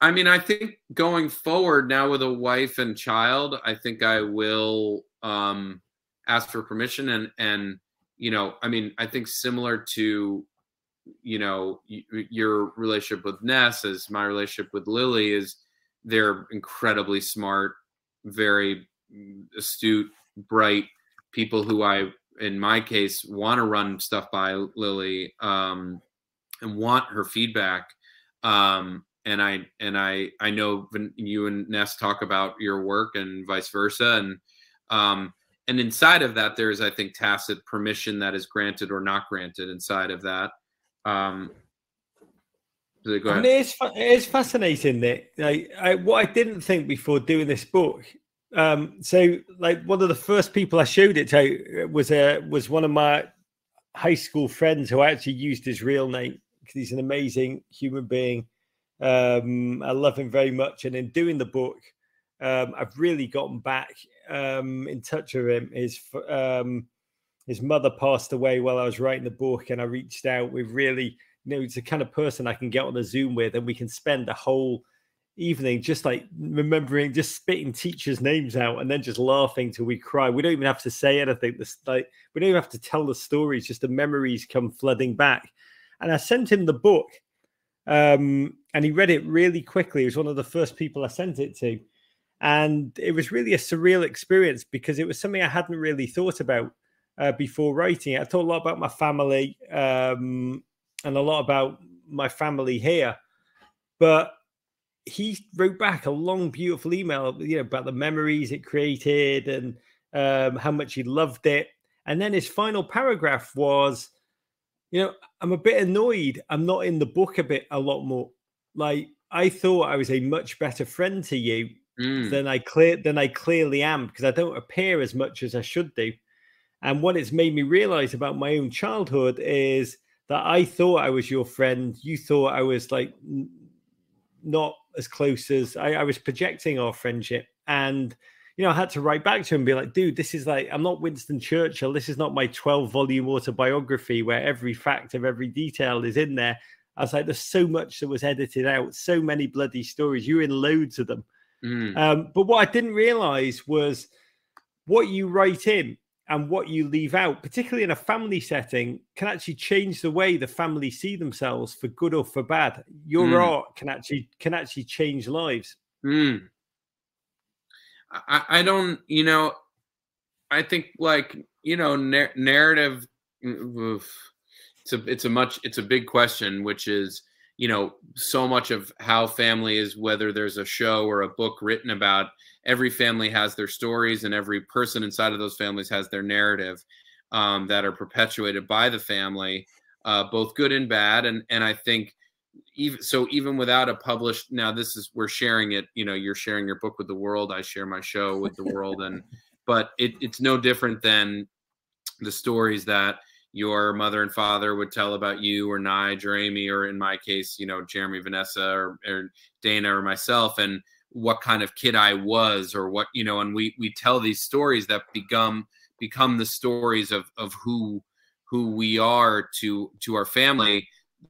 i mean i think going forward now with a wife and child i think i will um ask for permission and and you know, I mean, I think similar to, you know, your relationship with Ness as my relationship with Lily is they're incredibly smart, very astute, bright people who I, in my case, want to run stuff by Lily um, and want her feedback. Um, and I and I I know you and Ness talk about your work and vice versa, and um, and inside of that, there's I think tacit permission that is granted or not granted inside of that. Um, go ahead. it is, it is fascinating that like, I, what I didn't think before doing this book. Um, so, like one of the first people I showed it to was a was one of my high school friends who actually used his real name because he's an amazing human being. Um, I love him very much, and in doing the book, um, I've really gotten back um, in touch with him. His um, his mother passed away while I was writing the book, and I reached out. We've really, you know, it's the kind of person I can get on a Zoom with, and we can spend the whole evening just like remembering, just spitting teachers' names out, and then just laughing till we cry. We don't even have to say anything. This like we don't even have to tell the stories. Just the memories come flooding back. And I sent him the book, um, and he read it really quickly. He was one of the first people I sent it to. And it was really a surreal experience because it was something I hadn't really thought about uh, before writing it. I thought a lot about my family um, and a lot about my family here. But he wrote back a long, beautiful email, you know, about the memories it created and um, how much he loved it. And then his final paragraph was, you know, I'm a bit annoyed. I'm not in the book a bit a lot more. Like I thought I was a much better friend to you mm. than I clear than I clearly am because I don't appear as much as I should do. And what it's made me realize about my own childhood is that I thought I was your friend. You thought I was like not as close as I, I was projecting our friendship. And you know, I had to write back to him and be like, dude, this is like, I'm not Winston Churchill. This is not my 12 volume autobiography where every fact of every detail is in there. I was like, there's so much that was edited out, so many bloody stories. You're in loads of them. Mm. Um, but what I didn't realize was what you write in and what you leave out, particularly in a family setting, can actually change the way the family see themselves for good or for bad. Your mm. art can actually can actually change lives. Mm. I, I don't, you know, I think like you know narrative. It's a it's a much it's a big question, which is you know so much of how family is whether there's a show or a book written about every family has their stories and every person inside of those families has their narrative um, that are perpetuated by the family uh, both good and bad. And and i think even so even without a published now this is we're sharing it you know you're sharing your book with the world i share my show with the world. And but it, it's no different than the stories that your mother and father would tell about you or Nige or Amy, or in my case, you know, Jeremy, Vanessa, or, or Dana or myself, and what kind of kid I was, or what, you know, and we we tell these stories that become become the stories of of who who we are to to our family.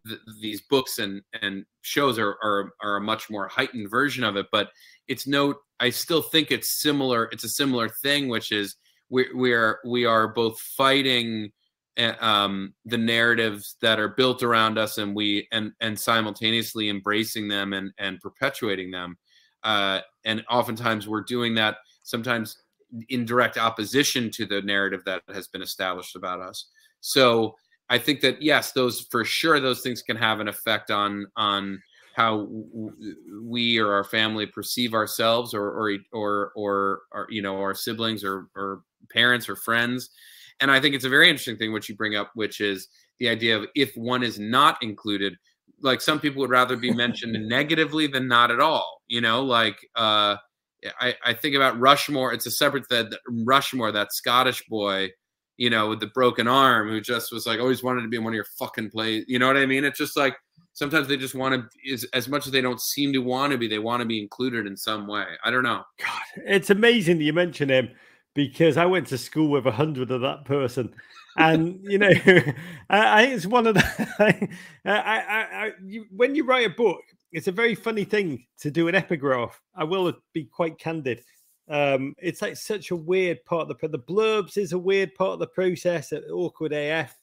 Th- these books and and shows are, are are a much more heightened version of it, but it's no. I still think it's similar. It's a similar thing, which is we we are we are both fighting um, the narratives that are built around us and we and and simultaneously embracing them and and perpetuating them uh, and oftentimes we're doing that sometimes in direct opposition to the narrative that has been established about us. So i think that yes those for sure those things can have an effect on on how we or our family perceive ourselves or or or or, or you know our siblings or or parents or friends and I think it's a very interesting thing which you bring up, which is the idea of if one is not included, like some people would rather be mentioned (laughs) negatively than not at all. You know, like uh, I, I think about Rushmore. It's a separate that Rushmore, that Scottish boy, you know, with the broken arm, who just was like always wanted to be in one of your fucking plays. You know what I mean? It's just like sometimes they just want to, as, as much as they don't seem to want to be, they want to be included in some way. I don't know. God, it's amazing that you mention him because I went to school with a hundred of that person. And you know, (laughs) I, I it's one of the. (laughs) I, I, I, you, when you write a book, it's a very funny thing to do an epigraph. I will be quite candid. Um, it's like such a weird part of the the blurbs is a weird part of the process, awkward AF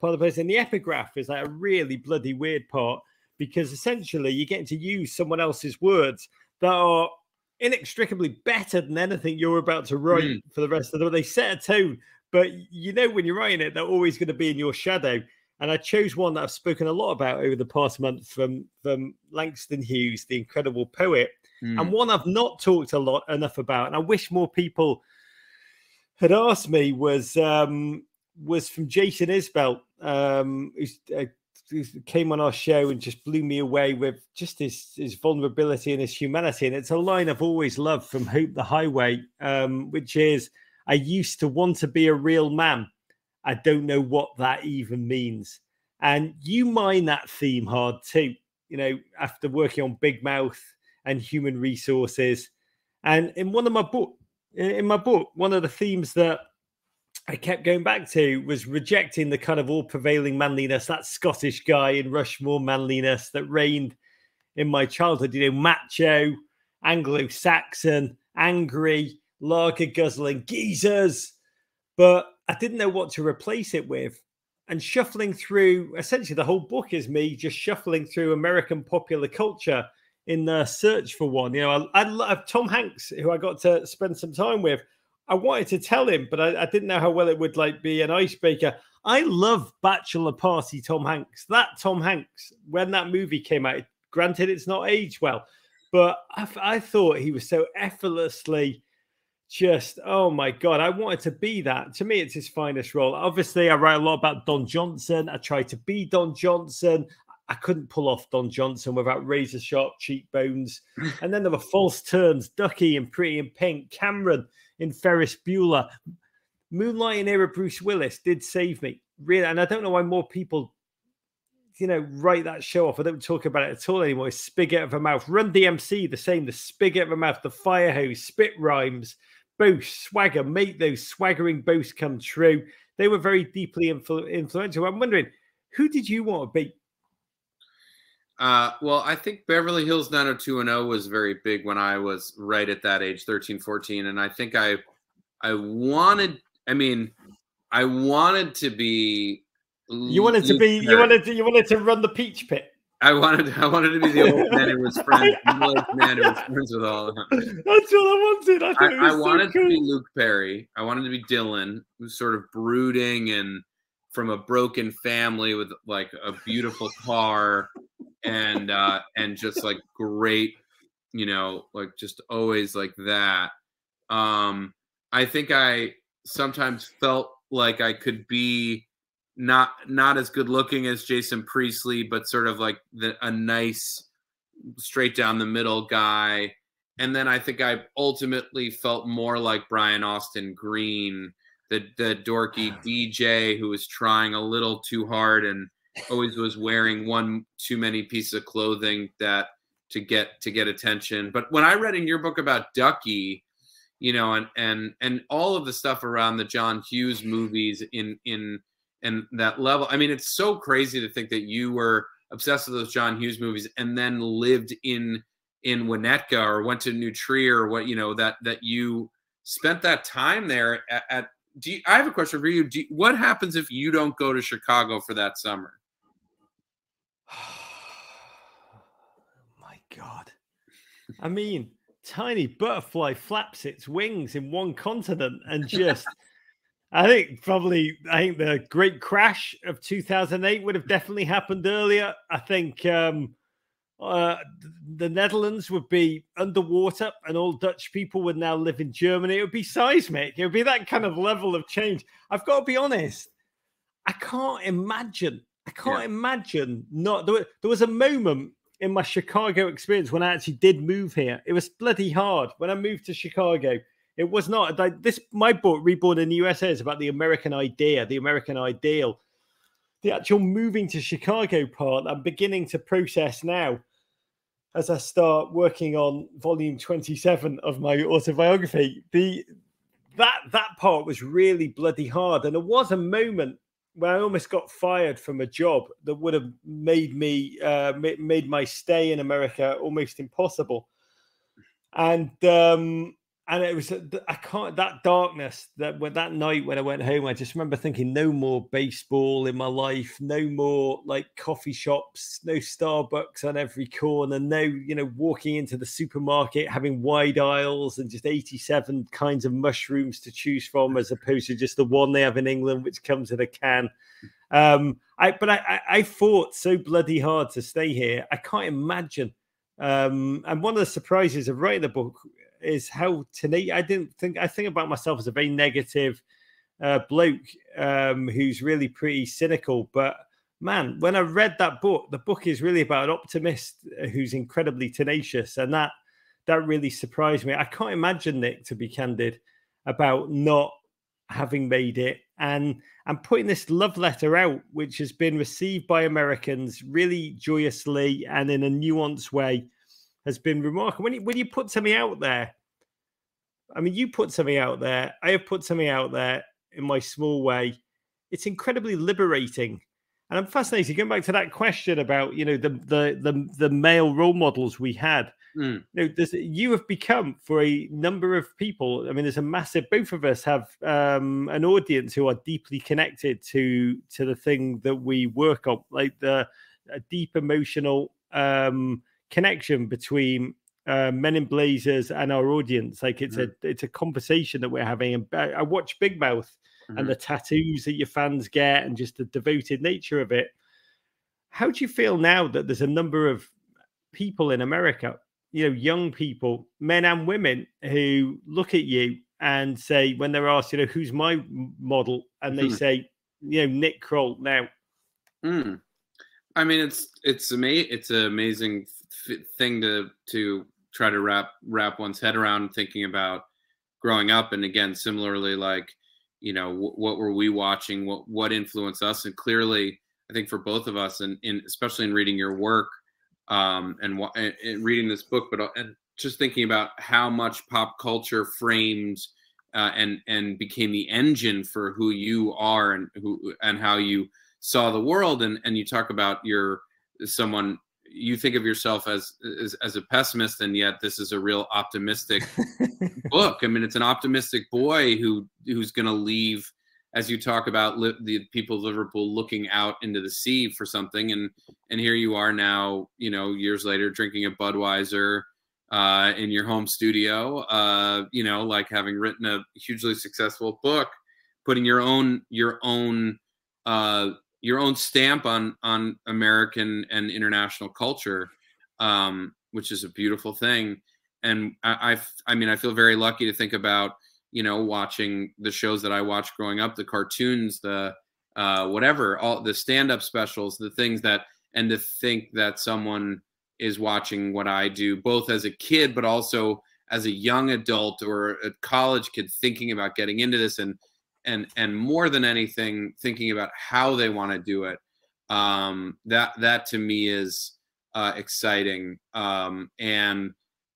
part of the process, and the epigraph is like a really bloody weird part because essentially you're getting to use someone else's words that are inextricably better than anything you're about to write mm. for the rest of the. They set a tone, but you know when you're writing it, they're always going to be in your shadow. And I chose one that I've spoken a lot about over the past month from from Langston Hughes, the incredible poet, mm. and one I've not talked a lot enough about. And I wish more people had asked me was um, was from Jason Isbell, um, who's a came on our show and just blew me away with just his, his vulnerability and his humanity. And it's a line I've always loved from Hope the High Road, um, which is, I used to want to be a real man. I don't know what that even means. And you mine that theme hard too, you know, after working on Big Mouth and human resources. And in one of my book, in my book, one of the themes that I kept going back to was rejecting the kind of all prevailing manliness, that Scottish guy in Rushmore manliness that reigned in my childhood, you know, macho, Anglo Saxon, angry, lager guzzling geezers. But I didn't know what to replace it with. And shuffling through essentially the whole book is me just shuffling through American popular culture in the search for one. You know, I, I love Tom Hanks, who I got to spend some time with I wanted to tell him, but I, I, didn't know how well it would like be an icebreaker. I love Bachelor Party Tom Hanks. That Tom Hanks, when that movie came out, granted it's not aged well, but I, I thought he was so effortlessly just, oh my God, I wanted to be that. To me, it's his finest role. Obviously, I write a lot about Don Johnson. I tried to be Don Johnson. I couldn't pull off Don Johnson without razor sharp cheekbones. and then there were false turns, Ducky and Pretty in Pink, Cameron in Ferris Bueller. Moonlighting era Bruce Willis did save me, really. And I don't know why more people, you know, write that show off. I don't talk about it at all anymore. It's spigot of a mouth. Run DMC, the same. The spigot of a mouth, the fire hose, spit rhymes, boast, swagger, make those swaggering boasts come true. They were very deeply influ- influential. I'm wondering, who did you want to be? Uh, well, I think Beverly Hills 90210 was very big when I was right at that age, 13, 14. And I think I, I wanted, I mean, I wanted to be. You wanted to be, you wanted to, you wanted to run the peach pit. I wanted, I wanted to be the old (laughs) man who was friends, man who was friends with all of them. That's what I wanted. I, I, I wanted so cool. to be Luke Perry. I wanted to be Dylan, who's sort of brooding and from a broken family with like a beautiful car and uh and just like great you know like just always like that. Um i think i sometimes felt like i could be not not as good looking as jason priestley but sort of like the, a nice straight down the middle guy. And then i think i ultimately felt more like brian austin green the the dorky dj who was trying a little too hard and always was wearing one too many pieces of clothing that to get to get attention. But when I read in your book about Ducky, you know, and and and all of the stuff around the John Hughes movies in in and that level, I mean, it's so crazy to think that you were obsessed with those John Hughes movies and then lived in in Winnetka or went to New or what you know that that you spent that time there at, at do you, I have a question for you. you. What happens if you don't go to Chicago for that summer? My God. I mean, tiny butterfly flaps its wings in one continent and just. (laughs) I think probably I think the great crash of 2008 would have definitely happened earlier. I think um, uh, the Netherlands would be underwater and all Dutch people would now live in Germany. It would be seismic. It would be that kind of level of change. I've got to be honest. I can't imagine I can't yeah. imagine not. There, there was a moment in my Chicago experience when I actually did move here. It was bloody hard when I moved to Chicago. It was not like this. My book, Reborn in the USA, is about the American idea, the American ideal. The actual moving to Chicago part, I'm beginning to process now as I start working on volume 27 of my autobiography. The that that part was really bloody hard, and there was a moment when I almost got fired from a job that would have made me uh, made my stay in America almost impossible. And um, and it was I can't that darkness that that night when I went home. I just remember thinking, no more baseball in my life, no more like coffee shops, no Starbucks on every corner, no you know walking into the supermarket having wide aisles and just eighty-seven kinds of mushrooms to choose from, as opposed to just the one they have in England, which comes in a can. Um, I but I, I fought so bloody hard to stay here. I can't imagine. Um, and one of the surprises of writing the book is how tenacious. I didn't think I think about myself as a very negative uh, bloke um, who's really pretty cynical, but man, when I read that book, the book is really about an optimist uh, who's incredibly tenacious, and that that really surprised me. I can't imagine Nick, to be candid, about not having made it and and putting this love letter out, which has been received by Americans really joyously and in a nuanced way has been remarkable. When you, when you put something out there, I mean, you put something out there. I have put something out there in my small way. It's incredibly liberating, and I'm fascinated. Going back to that question about you know the the the, the male role models we had. Mm. You, know, you have become for a number of people. I mean, there's a massive. Both of us have um, an audience who are deeply connected to to the thing that we work on, like the deep emotional um, connection between uh, Men in Blazers and our audience. Like it's mm-hmm. a it's a conversation that we're having. And I watch Big Mouth mm-hmm. and the tattoos that your fans get, and just the devoted nature of it. How do you feel now that there's a number of people in America, you know, young people, men and women, who look at you and say, when they're asked, you know, who's my model, and they mm-hmm. say, you know, Nick Kroll now. Mm. I mean, it's it's ama- it's an amazing thing to to try to wrap wrap one's head around thinking about growing up. And again similarly like you know what were we watching? What what influenced us? And clearly i think for both of us and especially in reading your work um and, and reading this book but uh, and just thinking about how much pop culture framed uh, and and became the engine for who you are and who and how you saw the world. And and you talk about your someone you think of yourself as, as, as a pessimist and yet this is a real optimistic (laughs) book. I mean it's an optimistic boy who who's going to leave as you talk about li- the people of liverpool looking out into the sea for something. And and here you are now you know years later drinking a budweiser uh, in your home studio uh, you know like having written a hugely successful book putting your own your own uh, your own stamp on on American and international culture, um, which is a beautiful thing. And I, I, I mean, I feel very lucky to think about you know watching the shows that I watched growing up, the cartoons, the uh, whatever, all the stand-up specials, the things that, and to think that someone is watching what I do, both as a kid, but also as a young adult or a college kid thinking about getting into this and and and more than anything thinking about how they want to do it um, that that to me is uh, exciting um, and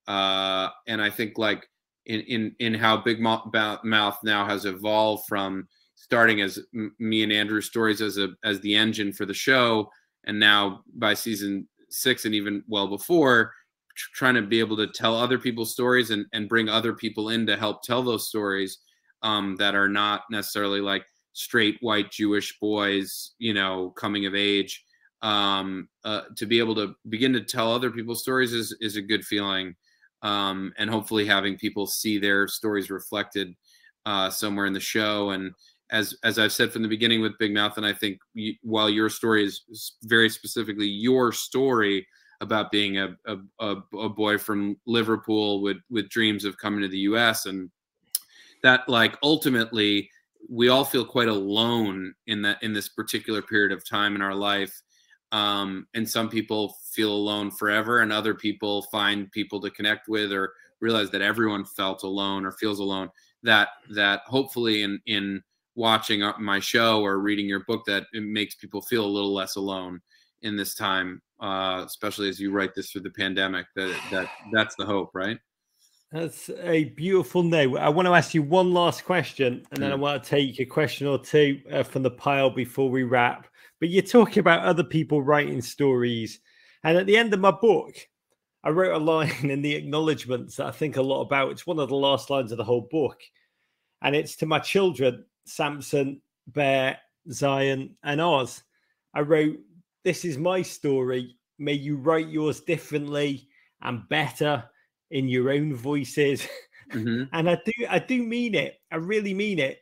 uh, and I think like in in in how Big Mouth now has evolved from starting as me and Andrew stories as a as the engine for the show and now by season six and even well before trying to be able to tell other people's stories and, and bring other people in to help tell those stories um, that are not necessarily like straight white Jewish boys, you know, coming of age. Um, uh, to be able to begin to tell other people's stories is is a good feeling, um, and hopefully having people see their stories reflected uh, somewhere in the show. And as as I've said from the beginning with Big Mouth, and I think you, while your story is very specifically your story about being a, a, a boy from Liverpool with with dreams of coming to the U.S. and that like ultimately we all feel quite alone in that in this particular period of time in our life. Um, and some people feel alone forever and other people find people to connect with or realize that everyone felt alone or feels alone. That that hopefully in in watching my show or reading your book that it makes people feel a little less alone in this time uh, especially as you write this through the pandemic that that that's the hope right that's a beautiful note. I want to ask you one last question, and then I hmm. want to take a question or two uh, from the pile before we wrap. But you're talking about other people writing stories, and at the end of my book, I wrote a line in the acknowledgements that I think a lot about. It's one of the last lines of the whole book. And it's to my children, Samson, Bear, Zion, and Oz. I wrote, This is my story. May you write yours differently and better in your own voices. Mm-hmm. (laughs) and I do, I do mean it. I really mean it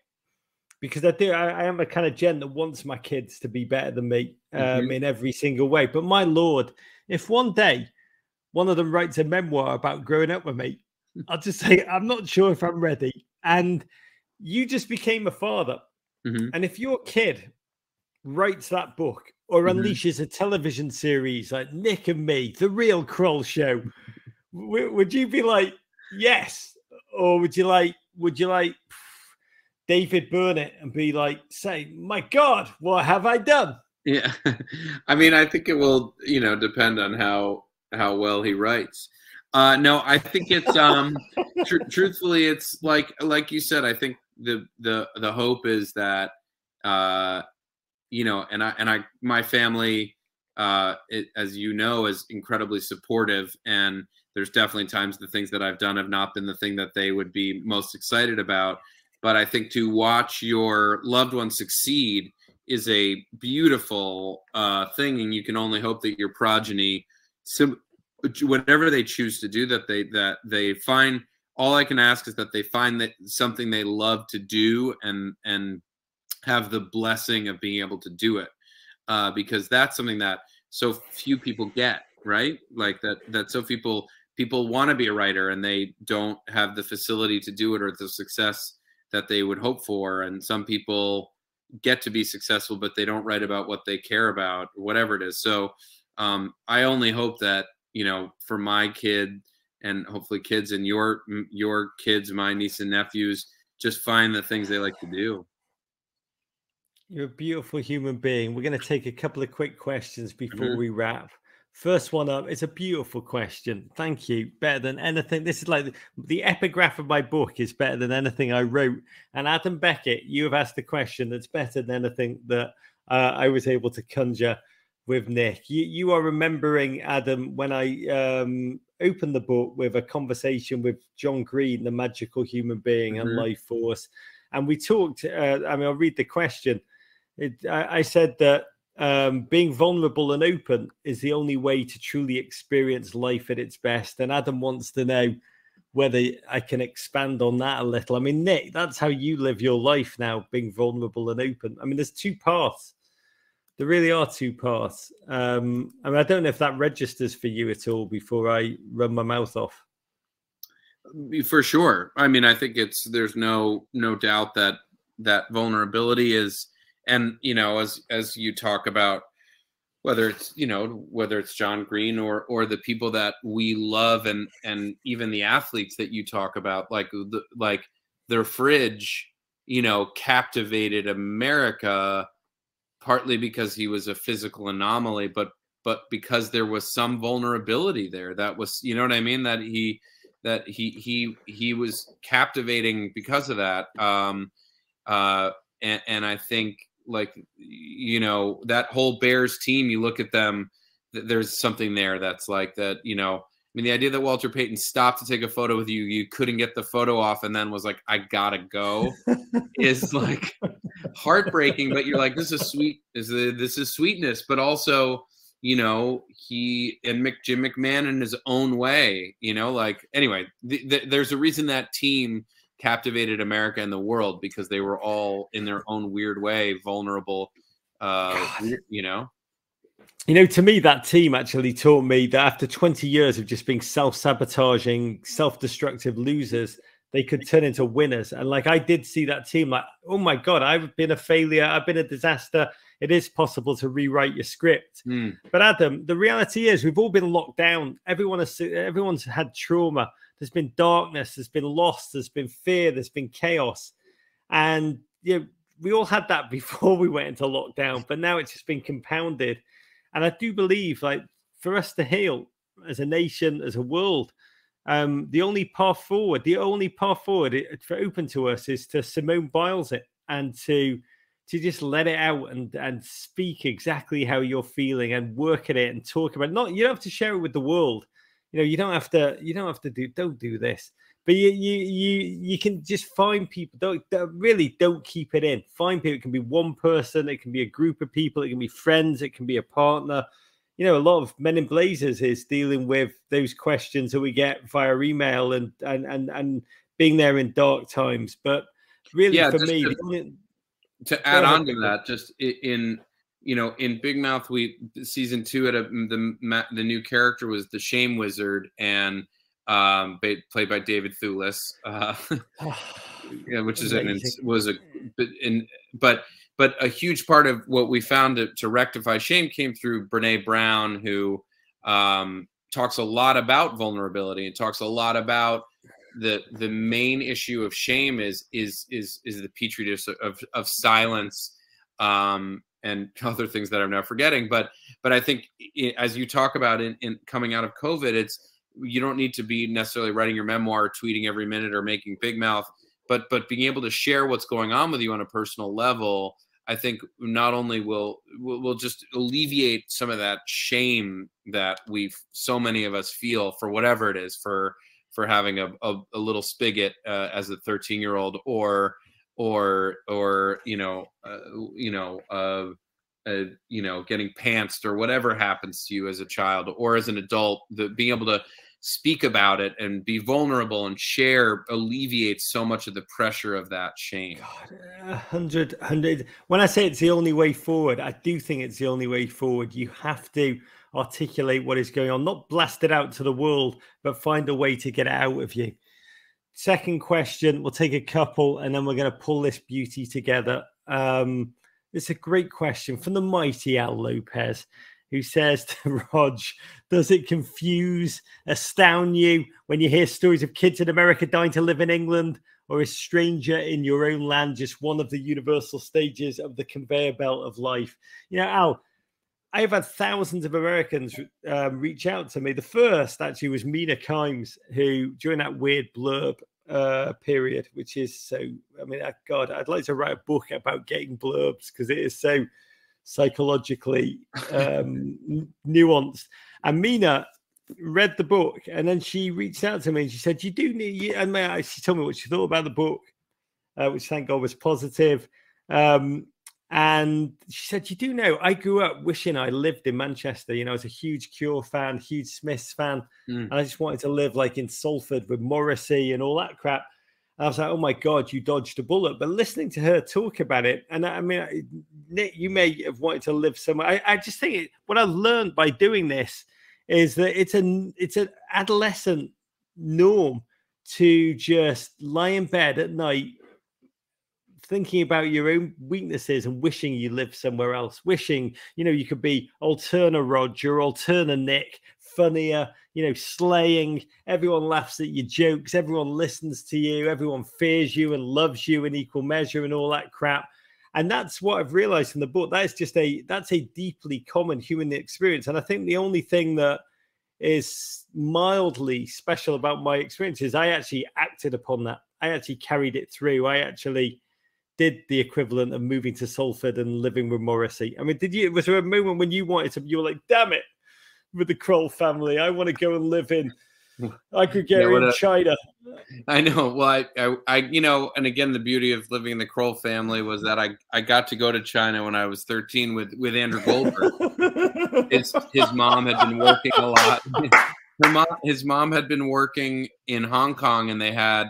because I do. I, I, am a kind of gent that wants my kids to be better than me um, mm-hmm. in every single way. But my lord, if one day one of them writes a memoir about growing up with me, (laughs) I'll just say I'm not sure if I'm ready. And you just became a father, mm-hmm. and if your kid writes that book or mm-hmm. unleashes a television series like Nick and Me, the Real Kroll Show, w- would you be like, yes, or would you like, would you like? David Burnett and be like, say, my God, what have I done? Yeah. (laughs) I mean, I think it will, you know, depend on how how well he writes. Uh no, I think it's um (laughs) tr- truthfully it's like like you said, I think the the the hope is that uh you know, and I and I my family uh it, as you know is incredibly supportive. And there's definitely times the things that I've done have not been the thing that they would be most excited about. But I think to watch your loved one succeed is a beautiful uh, thing, and you can only hope that your progeny, whatever they choose to do, that they that they find. All I can ask is that they find that something they love to do, and and have the blessing of being able to do it, uh, because that's something that so few people get right. Like that that so people people want to be a writer and they don't have the facility to do it or the success that they would hope for. And some people get to be successful but they don't write about what they care about whatever it is. So um, i only hope that you know for my kid and hopefully kids and your your kids my niece and nephews just find the things they like to do you're a beautiful human being we're going to take a couple of quick questions before mm-hmm. we wrap First one up. It's a beautiful question. Thank you. Better than anything. This is like the, the, epigraph of my book is better than anything I wrote. And Adam Beckett, you have asked a question that's better than anything that uh, I was able to conjure with Nick. You, you are remembering, Adam, when I um, opened the book with a conversation with John Green, the magical human being mm-hmm. and life force. And we talked, uh, I mean, I'll read the question. It, I, I said that um, being vulnerable and open is the only way to truly experience life at its best. And Adam wants to know whether I can expand on that a little. I mean, Nick, that's how you live your life now, being vulnerable and open. I mean, there's two paths. There really are two paths. Um, I mean, I don't know if that registers for you at all before I run my mouth off. For sure. I mean, I think it's there's no no doubt that that vulnerability is and you know as as you talk about whether it's you know whether it's John Green or or the people that we love and and even the athletes that you talk about like the like their fridge you know captivated America partly because he was a physical anomaly but but because there was some vulnerability there that was you know what I mean? That he that he he he was captivating because of that. Um uh and, and I think like you know that whole Bears team. You look at them. There's something there that's like that. You know, I mean, the idea that Walter Payton stopped to take a photo with you, you couldn't get the photo off, and then was like, "I gotta go," (laughs) is like heartbreaking. But you're like, "This is sweet. Is this is sweetness?" But also, you know, he and Mick Jim McMahon in his own way. You know, like anyway, th- th- there's a reason that team captivated America and the world because they were all in their own weird way vulnerable. Uh, you know. You know, to me, that team actually taught me that after 20 years of just being self sabotaging, self destructive losers, they could turn into winners. And like I did see that team, like, oh my God, I've been a failure. I've been a disaster. It is possible to rewrite your script. Mm. But Adam, the reality is we've all been locked down. Everyone has everyone's had trauma. There's been darkness, there's been loss, there's been fear, there's been chaos. And you know, we all had that (laughs) before we went into lockdown, but now it's just been compounded. And I do believe, like, for us to heal as a nation, as a world, um, the only path forward, the only path forward for open to us is to Simone Biles it and to to just let it out and and speak exactly how you're feeling and work at it and talk about it. not you don't have to share it with the world you know, you don't have to, you don't have to do, don't do this. But you, you, you, you can just find people. Don't, don't really don't keep it in. Find people. It can be one person. It can be a group of people. It can be friends. It can be a partner. You know, a lot of Men in Blazers is dealing with those questions that we get via email and and and and being there in dark times. But really, Yeah, for me, to- to add on to that, just in you know, in Big Mouth, we season two had a the the new character was the Shame Wizard, and um, played by David Thewlis, uh, (laughs) (sighs) yeah, which is an was a but in but but a huge part of what we found to, to rectify shame came through Brene Brown, who um, talks a lot about vulnerability and talks a lot about the the main issue of shame is is is is the petri dish of of silence um, and (laughs) other things that I'm now forgetting. But but I think as you talk about in, in coming out of COVID, it's you don't need to be necessarily writing your memoir, tweeting every minute, or making big mouth, but but being able to share what's going on with you on a personal level. I think not only will will just alleviate some of that shame that we've so many of us feel for whatever it is for for having a, a, a little spigot uh, as a 13 year old or or or you know uh, you know uh, uh, you know getting pantsed or whatever happens to you as a child or as an adult the being able to speak about it and be vulnerable and share alleviates so much of the pressure of that shame God. When I say it's the only way forward, I do think it's the only way forward. You have to articulate what is going on, not blast it out to the world, but find a way to get it out of you. Second question, we'll take a couple and then we're going to pull this beauty together. Um, it's a great question from the mighty Al Lopez, who says to (laughs) Rog, Does it confuse, astound you when you hear stories of kids in America dying to live in England? or a stranger in your own land, just one of the universal stages of the conveyor belt of life. You know, Al, I have had thousands of Americans um, reach out to me. The first actually was Mina Kimes, who during that weird blurb uh, period, which is so, I mean, uh, God, I'd like to write a book about getting blurbs because it is so psychologically um, (laughs) nuanced. And Mina read the book and then she reached out to me and she said, You do need, you, and may- she told me what she thought about the book, uh, which thank God was positive. Um, and she said, You do know, I grew up wishing I lived in Manchester. You know, I was a huge Cure fan, huge Smiths fan. Mm. And I just wanted to live like in Salford with Morrissey and all that crap. And I was like, oh my God, you dodged a bullet. But listening to her talk about it, and I mean, Nick, you may have wanted to live somewhere. I, I just think it, what I've learned by doing this is that it's an it's an adolescent norm to just lie in bed at night thinking about your own weaknesses and wishing you lived somewhere else wishing you know you could be alterna roger alterna nick funnier you know slaying. Everyone laughs at your jokes. Everyone listens to you. Everyone fears you and loves you in equal measure and all that crap. And that's what i've realized in the book. That is just a that's a deeply common human experience. And i think the only thing that is mildly special about my experience is i actually acted upon that. I actually carried it through. I actually did the equivalent of moving to salford and living with morrissey i mean did you was there a moment when you wanted to you were like damn it with the kroll family i want to go and live in i could get Yeah, in a- china I know. Well, I, I, I, you know, and again, the beauty of living in the Kroll family was that I, I got to go to China when I was 13 with, with Andrew Goldberg. (laughs) his, his mom had been working a lot. (laughs) Her mom, his mom had been working in Hong Kong, and they had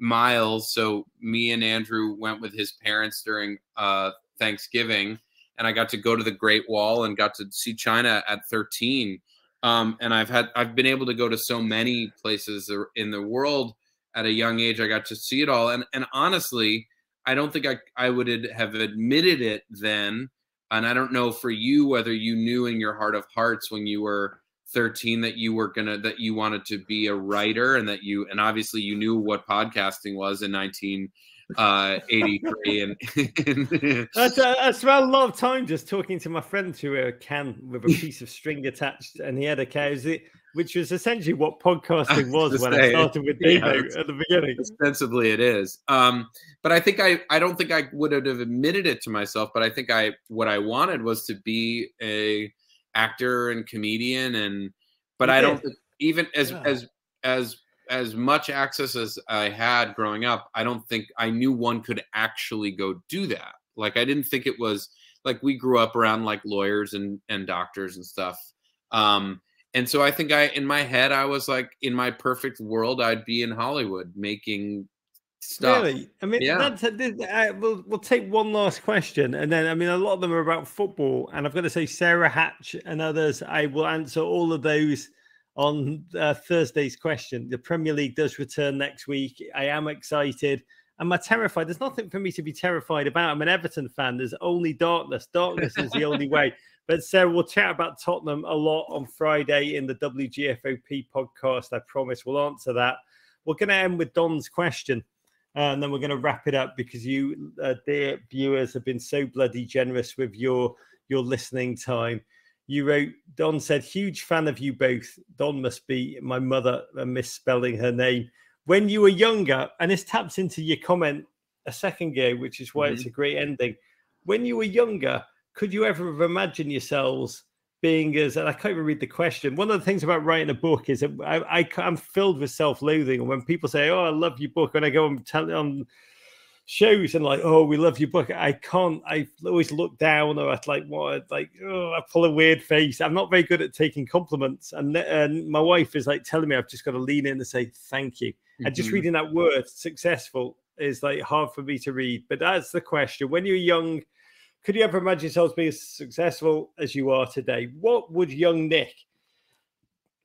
miles. So me and Andrew went with his parents during uh, Thanksgiving, and I got to go to the Great Wall and got to see China at 13. Um, and I've had I've been able to go to so many places in the world at a young age. I got to see it all, and and honestly, I don't think I I would have admitted it then. And I don't know for you whether you knew in your heart of hearts when you were 13 that you were gonna that you wanted to be a writer and that you and obviously you knew what podcasting was in 1983 and, and (laughs) That's, uh, I spent a lot of time just talking to my friend who had a can with a (laughs) piece of string attached, and he had a can, which was essentially what podcasting (laughs) was when I started with yeah, Devo at the beginning. ostensibly it is um but i think i i don't think i would have admitted it to myself but i think i what i wanted was to be a actor and comedian and but You i did. don't even as yeah. as as as much access as I had growing up, I don't think I knew one could actually go do that. Like I didn't think it was like we grew up around like lawyers and and doctors and stuff. Um, and so I think I in my head I was like in my perfect world I'd be in Hollywood making stuff. Really? I mean, yeah. that's uh, we'll we'll take one last question, and then I mean a lot of them are about football, and I've got to say Sarah Hatch and others. I will answer all of those on uh, Thursday's question. The Premier League does return next week. I am excited. Am I terrified? There's nothing for me to be terrified about. I'm an Everton fan. There's only darkness. Darkness is the only way. (laughs) But Sarah, we'll chat about Tottenham a lot on Friday in the WGFOP podcast. I promise we'll answer that. We're going to end with Don's question. Uh, and then we're going to wrap it up because you, uh, dear viewers, have been so bloody generous with your your listening time. You wrote, Don said, huge fan of you both. Don must be my mother, uh, misspelling her name. When you were younger, and this taps into your comment a second ago, which is why mm-hmm. it's a great ending. When you were younger, could you ever have imagined yourselves being as, and I can't even read the question. One of the things about writing a book is that I, I, am filled with self loathing. And when people say, Oh, I love your book, when I go and tell on shows and like, oh, we love your book. I can't. I always look down or at like what, like oh, I pull a weird face. I'm not very good at taking compliments, and and my wife is like telling me I've just got to lean in and say thank you. Mm-hmm. And just mm-hmm. reading that word successful is like hard for me to read. But that's the question. When you're young, could you ever imagine yourselves being as successful as you are today? What would young Nick?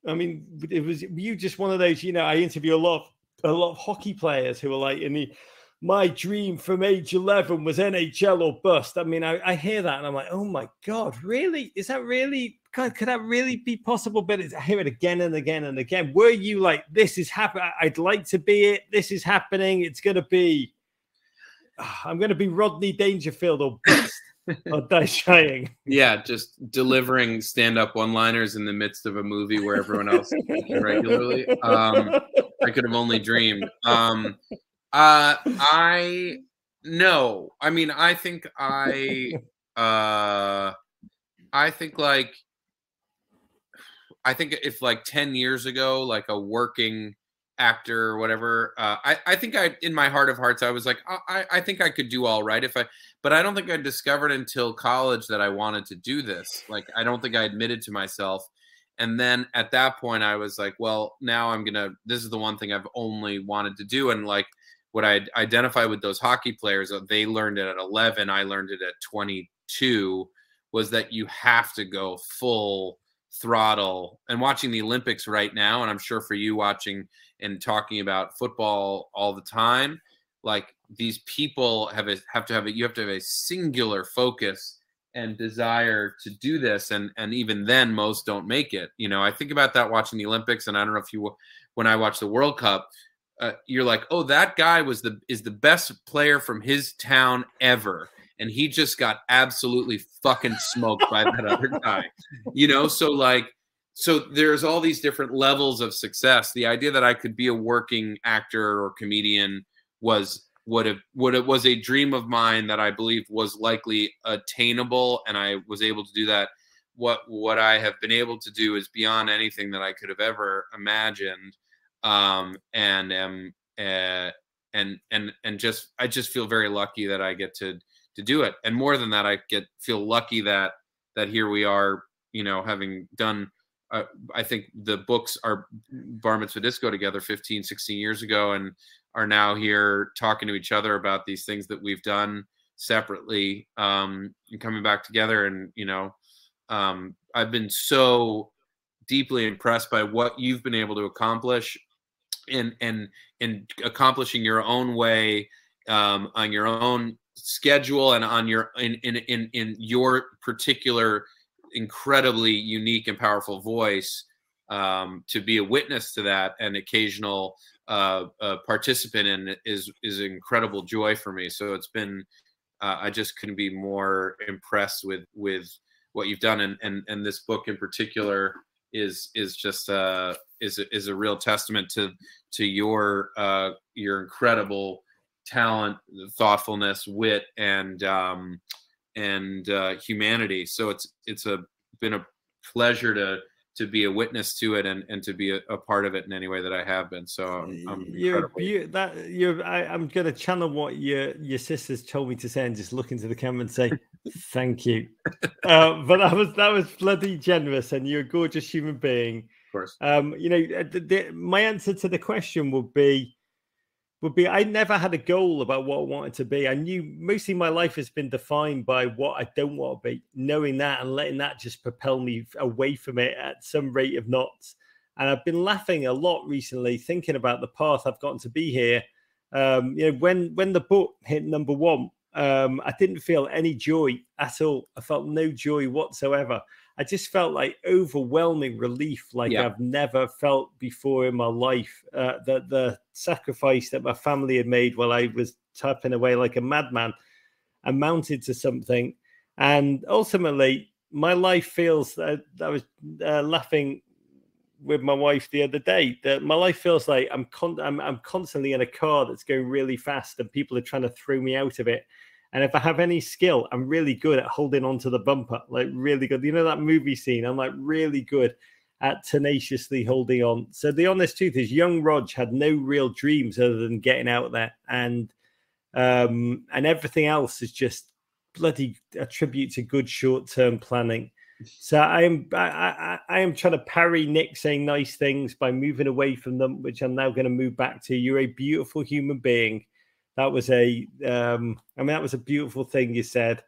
I mean, it was you just one of those. You know, I interview a lot, a lot of hockey players who are like in the my dream from age 11 was NHL or bust. I mean, I, I hear that and I'm like, oh my God, really? Is that really, could, could that really be possible? But I hear it again and again and again. Were you like, this is happening? I'd like to be it. This is happening. It's going to be, (sighs) I'm going to be Rodney Dangerfield or bust. (laughs) or die trying. Yeah, just delivering stand-up one-liners in the midst of a movie where everyone else is regularly. Um, I could have only dreamed. Um, uh, I no. I mean, I think I uh, I think like I think if like 10 years ago, like a working actor or whatever, uh, I, I think I, in my heart of hearts, I was like, I, I think I could do all right if I, but I don't think I discovered until college that I wanted to do this. Like, I don't think I admitted to myself. And then at that point, I was like, well, now I'm to, this is the one thing I've only wanted to do. And like, what I identify with those hockey players, uh, they learned it at 11, I learned it at 22, was that you have to go full throttle. And watching the Olympics right now, and I'm sure for you watching and talking about football all the time, like these people have a, have to have a, you have to have a singular focus and desire to do this and and even then most don't make it you know i think about that watching the olympics and i don't know if you when i watch the world cup uh, you're like, oh, that guy was the is the best player from his town ever, and he just got absolutely fucking smoked by that other (laughs) guy. You know, so like, so there's all these different levels of success. The idea that I could be a working actor or comedian was what it what it was a dream of mine that I believe was likely attainable, and I was able to do that. What what I have been able to do is beyond anything that I could have ever imagined um, and am uh, and and and just I just feel very lucky that I get to to do it. And more than that, I get feel lucky that that here we are, you know, having done. Uh, I think the books are Bar Mitzvah Disco together 15, 16 years ago, and are now here talking to each other about these things that we've done separately um, and coming back together. And you know, um, I've been so deeply impressed by what you've been able to accomplish and and and accomplishing your own way um, on your own schedule and on your in in in, in your particular incredibly unique and powerful voice um, to be a witness to that and occasional uh, uh, participant in is is incredible joy for me. So it's been uh, I just couldn't be more impressed with with what you've done and and and this book in particular is is just uh is is a real testament to to your uh your incredible talent thoughtfulness wit and um and uh humanity so it's it's a been a pleasure to to be a witness to it and, and to be a, a part of it in any way that I have been. So I'm, I'm you're, you, that you're I, am gonna channel what your your sisters told me to say and just look into the camera and say (laughs) thank you. uh, but that was that was bloody generous and you're a gorgeous human being. Of course. Um, you know, uh, the, the, my answer to the question would be would be I never had a goal about what I wanted to be. I knew mostly my life has been defined by what I don't want to be, knowing that and letting that just propel me away from it at some rate of knots. And I've been laughing a lot recently, thinking about the path I've gotten to be here. Um, you know, when when the book hit number one, um, I didn't feel any joy at all. I felt no joy whatsoever. I just felt like overwhelming relief, like yeah. I've never felt before in my life. Uh, that the sacrifice that my family had made while I was typing away like a madman amounted to something. And ultimately, my life feels. Uh, I was uh, laughing with my wife the other day that my life feels like I'm, con- I'm I'm constantly in a car that's going really fast and people are trying to throw me out of it and if I have any skill, I'm really good at holding onto the bumper, like really good. You know that movie scene? I'm like really good at tenaciously holding on. So the honest truth is, young Rog had no real dreams other than getting out there, and um, and everything else is just bloody a tribute to good short term planning. So I am I, I, I, am trying to parry Nick saying nice things by moving away from them, which I'm now going to move back to. You're a beautiful human being that was a um, I mean that was a beautiful thing you said.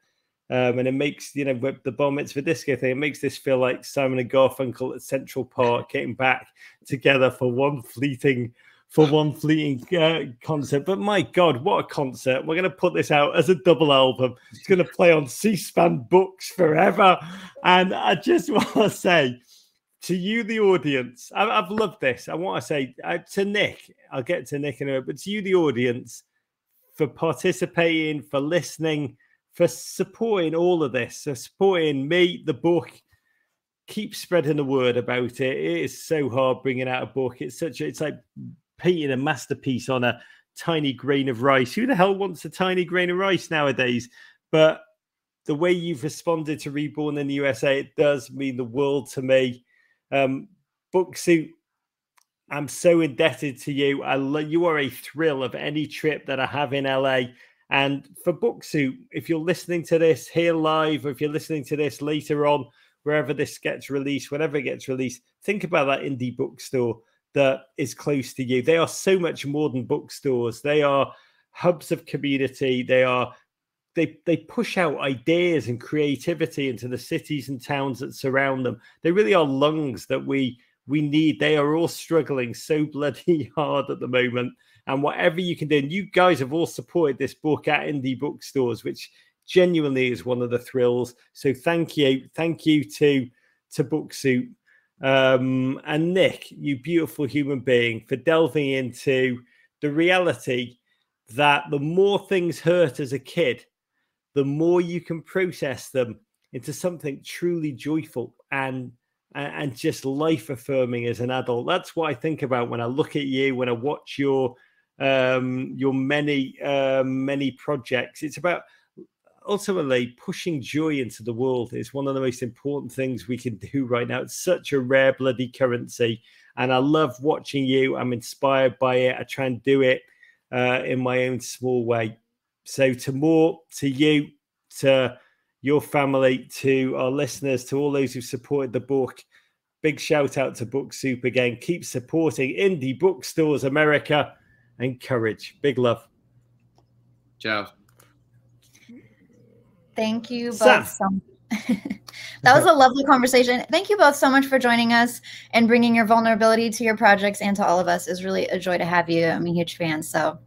Um, and it makes you know the Bar Mitzvah Disco thing. It makes this feel like Simon and Garfunkel at Central Park getting back together for one fleeting for one fleeting uh, concert. But my God, what a concert! We're going to put this out as a double album. It's going to play on C-SPAN books forever. And I just (laughs) want to say to you, the audience, I, have loved this. I want to say uh, to Nick, I'll get to Nick in a minute, but to you, the audience, for participating, for listening, for supporting all of this, for supporting me, the book. Keep spreading the word about it. It is so hard bringing out a book. It's such a, it's like painting a masterpiece on a tiny grain of rice. Who the hell wants a tiny grain of rice nowadays? But the way you've responded to Reborn in the USA, it does mean the world to me. Um, Book Soup I'm so indebted to you. I lo- you are a thrill of any trip that I have in LA. And for Book Soup, if you're listening to this here live, or if you're listening to this later on, wherever this gets released, whenever it gets released, think about that indie bookstore that is close to you. They are so much more than bookstores. They are hubs of community. They are they they push out ideas and creativity into the cities and towns that surround them. They really are lungs that we we need they are all struggling so bloody (laughs) hard at the moment. And whatever you can do and you guys have all supported this book at indie bookstores which genuinely is one of the thrills. So thank you thank you to to Book Soup. Um, and nick you beautiful human being for delving into the reality that the more things hurt as a kid the more you can process them into something truly joyful and and, just life affirming as an adult. That's what I think about when I look at you, when I watch your um, your many um, many projects. It's about ultimately pushing joy into the world is one of the most important things we can (laughs) do right now. It's such a rare bloody currency, and I love watching you. I'm inspired by it. I try and do it uh, in my own small way. So to more to you to your family, to our listeners, to all those who supported the book. Big shout out to Book Soup again. Keep supporting indie bookstores, America, and courage. Big love. Ciao. Thank you both so (laughs) that was a (laughs) lovely conversation. Thank you both so much for joining us and bringing your vulnerability to your projects and to all of us. Is really a joy to have you. I'm a huge fan. So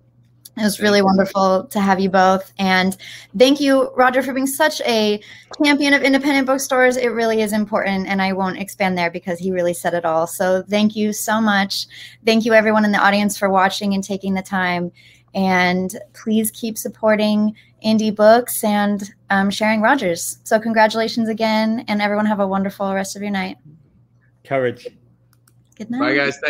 it was really wonderful to have you both. And thank you, Roger, for being such a champion of independent bookstores. It really is important. And I won't expand there because he really said it all. So thank you so much. Thank you, everyone in the audience, for watching and taking the time. And please keep supporting indie books and um, sharing Rogers. So congratulations again. And everyone have a wonderful rest of your night. Courage. Good night. Bye, guys. Thank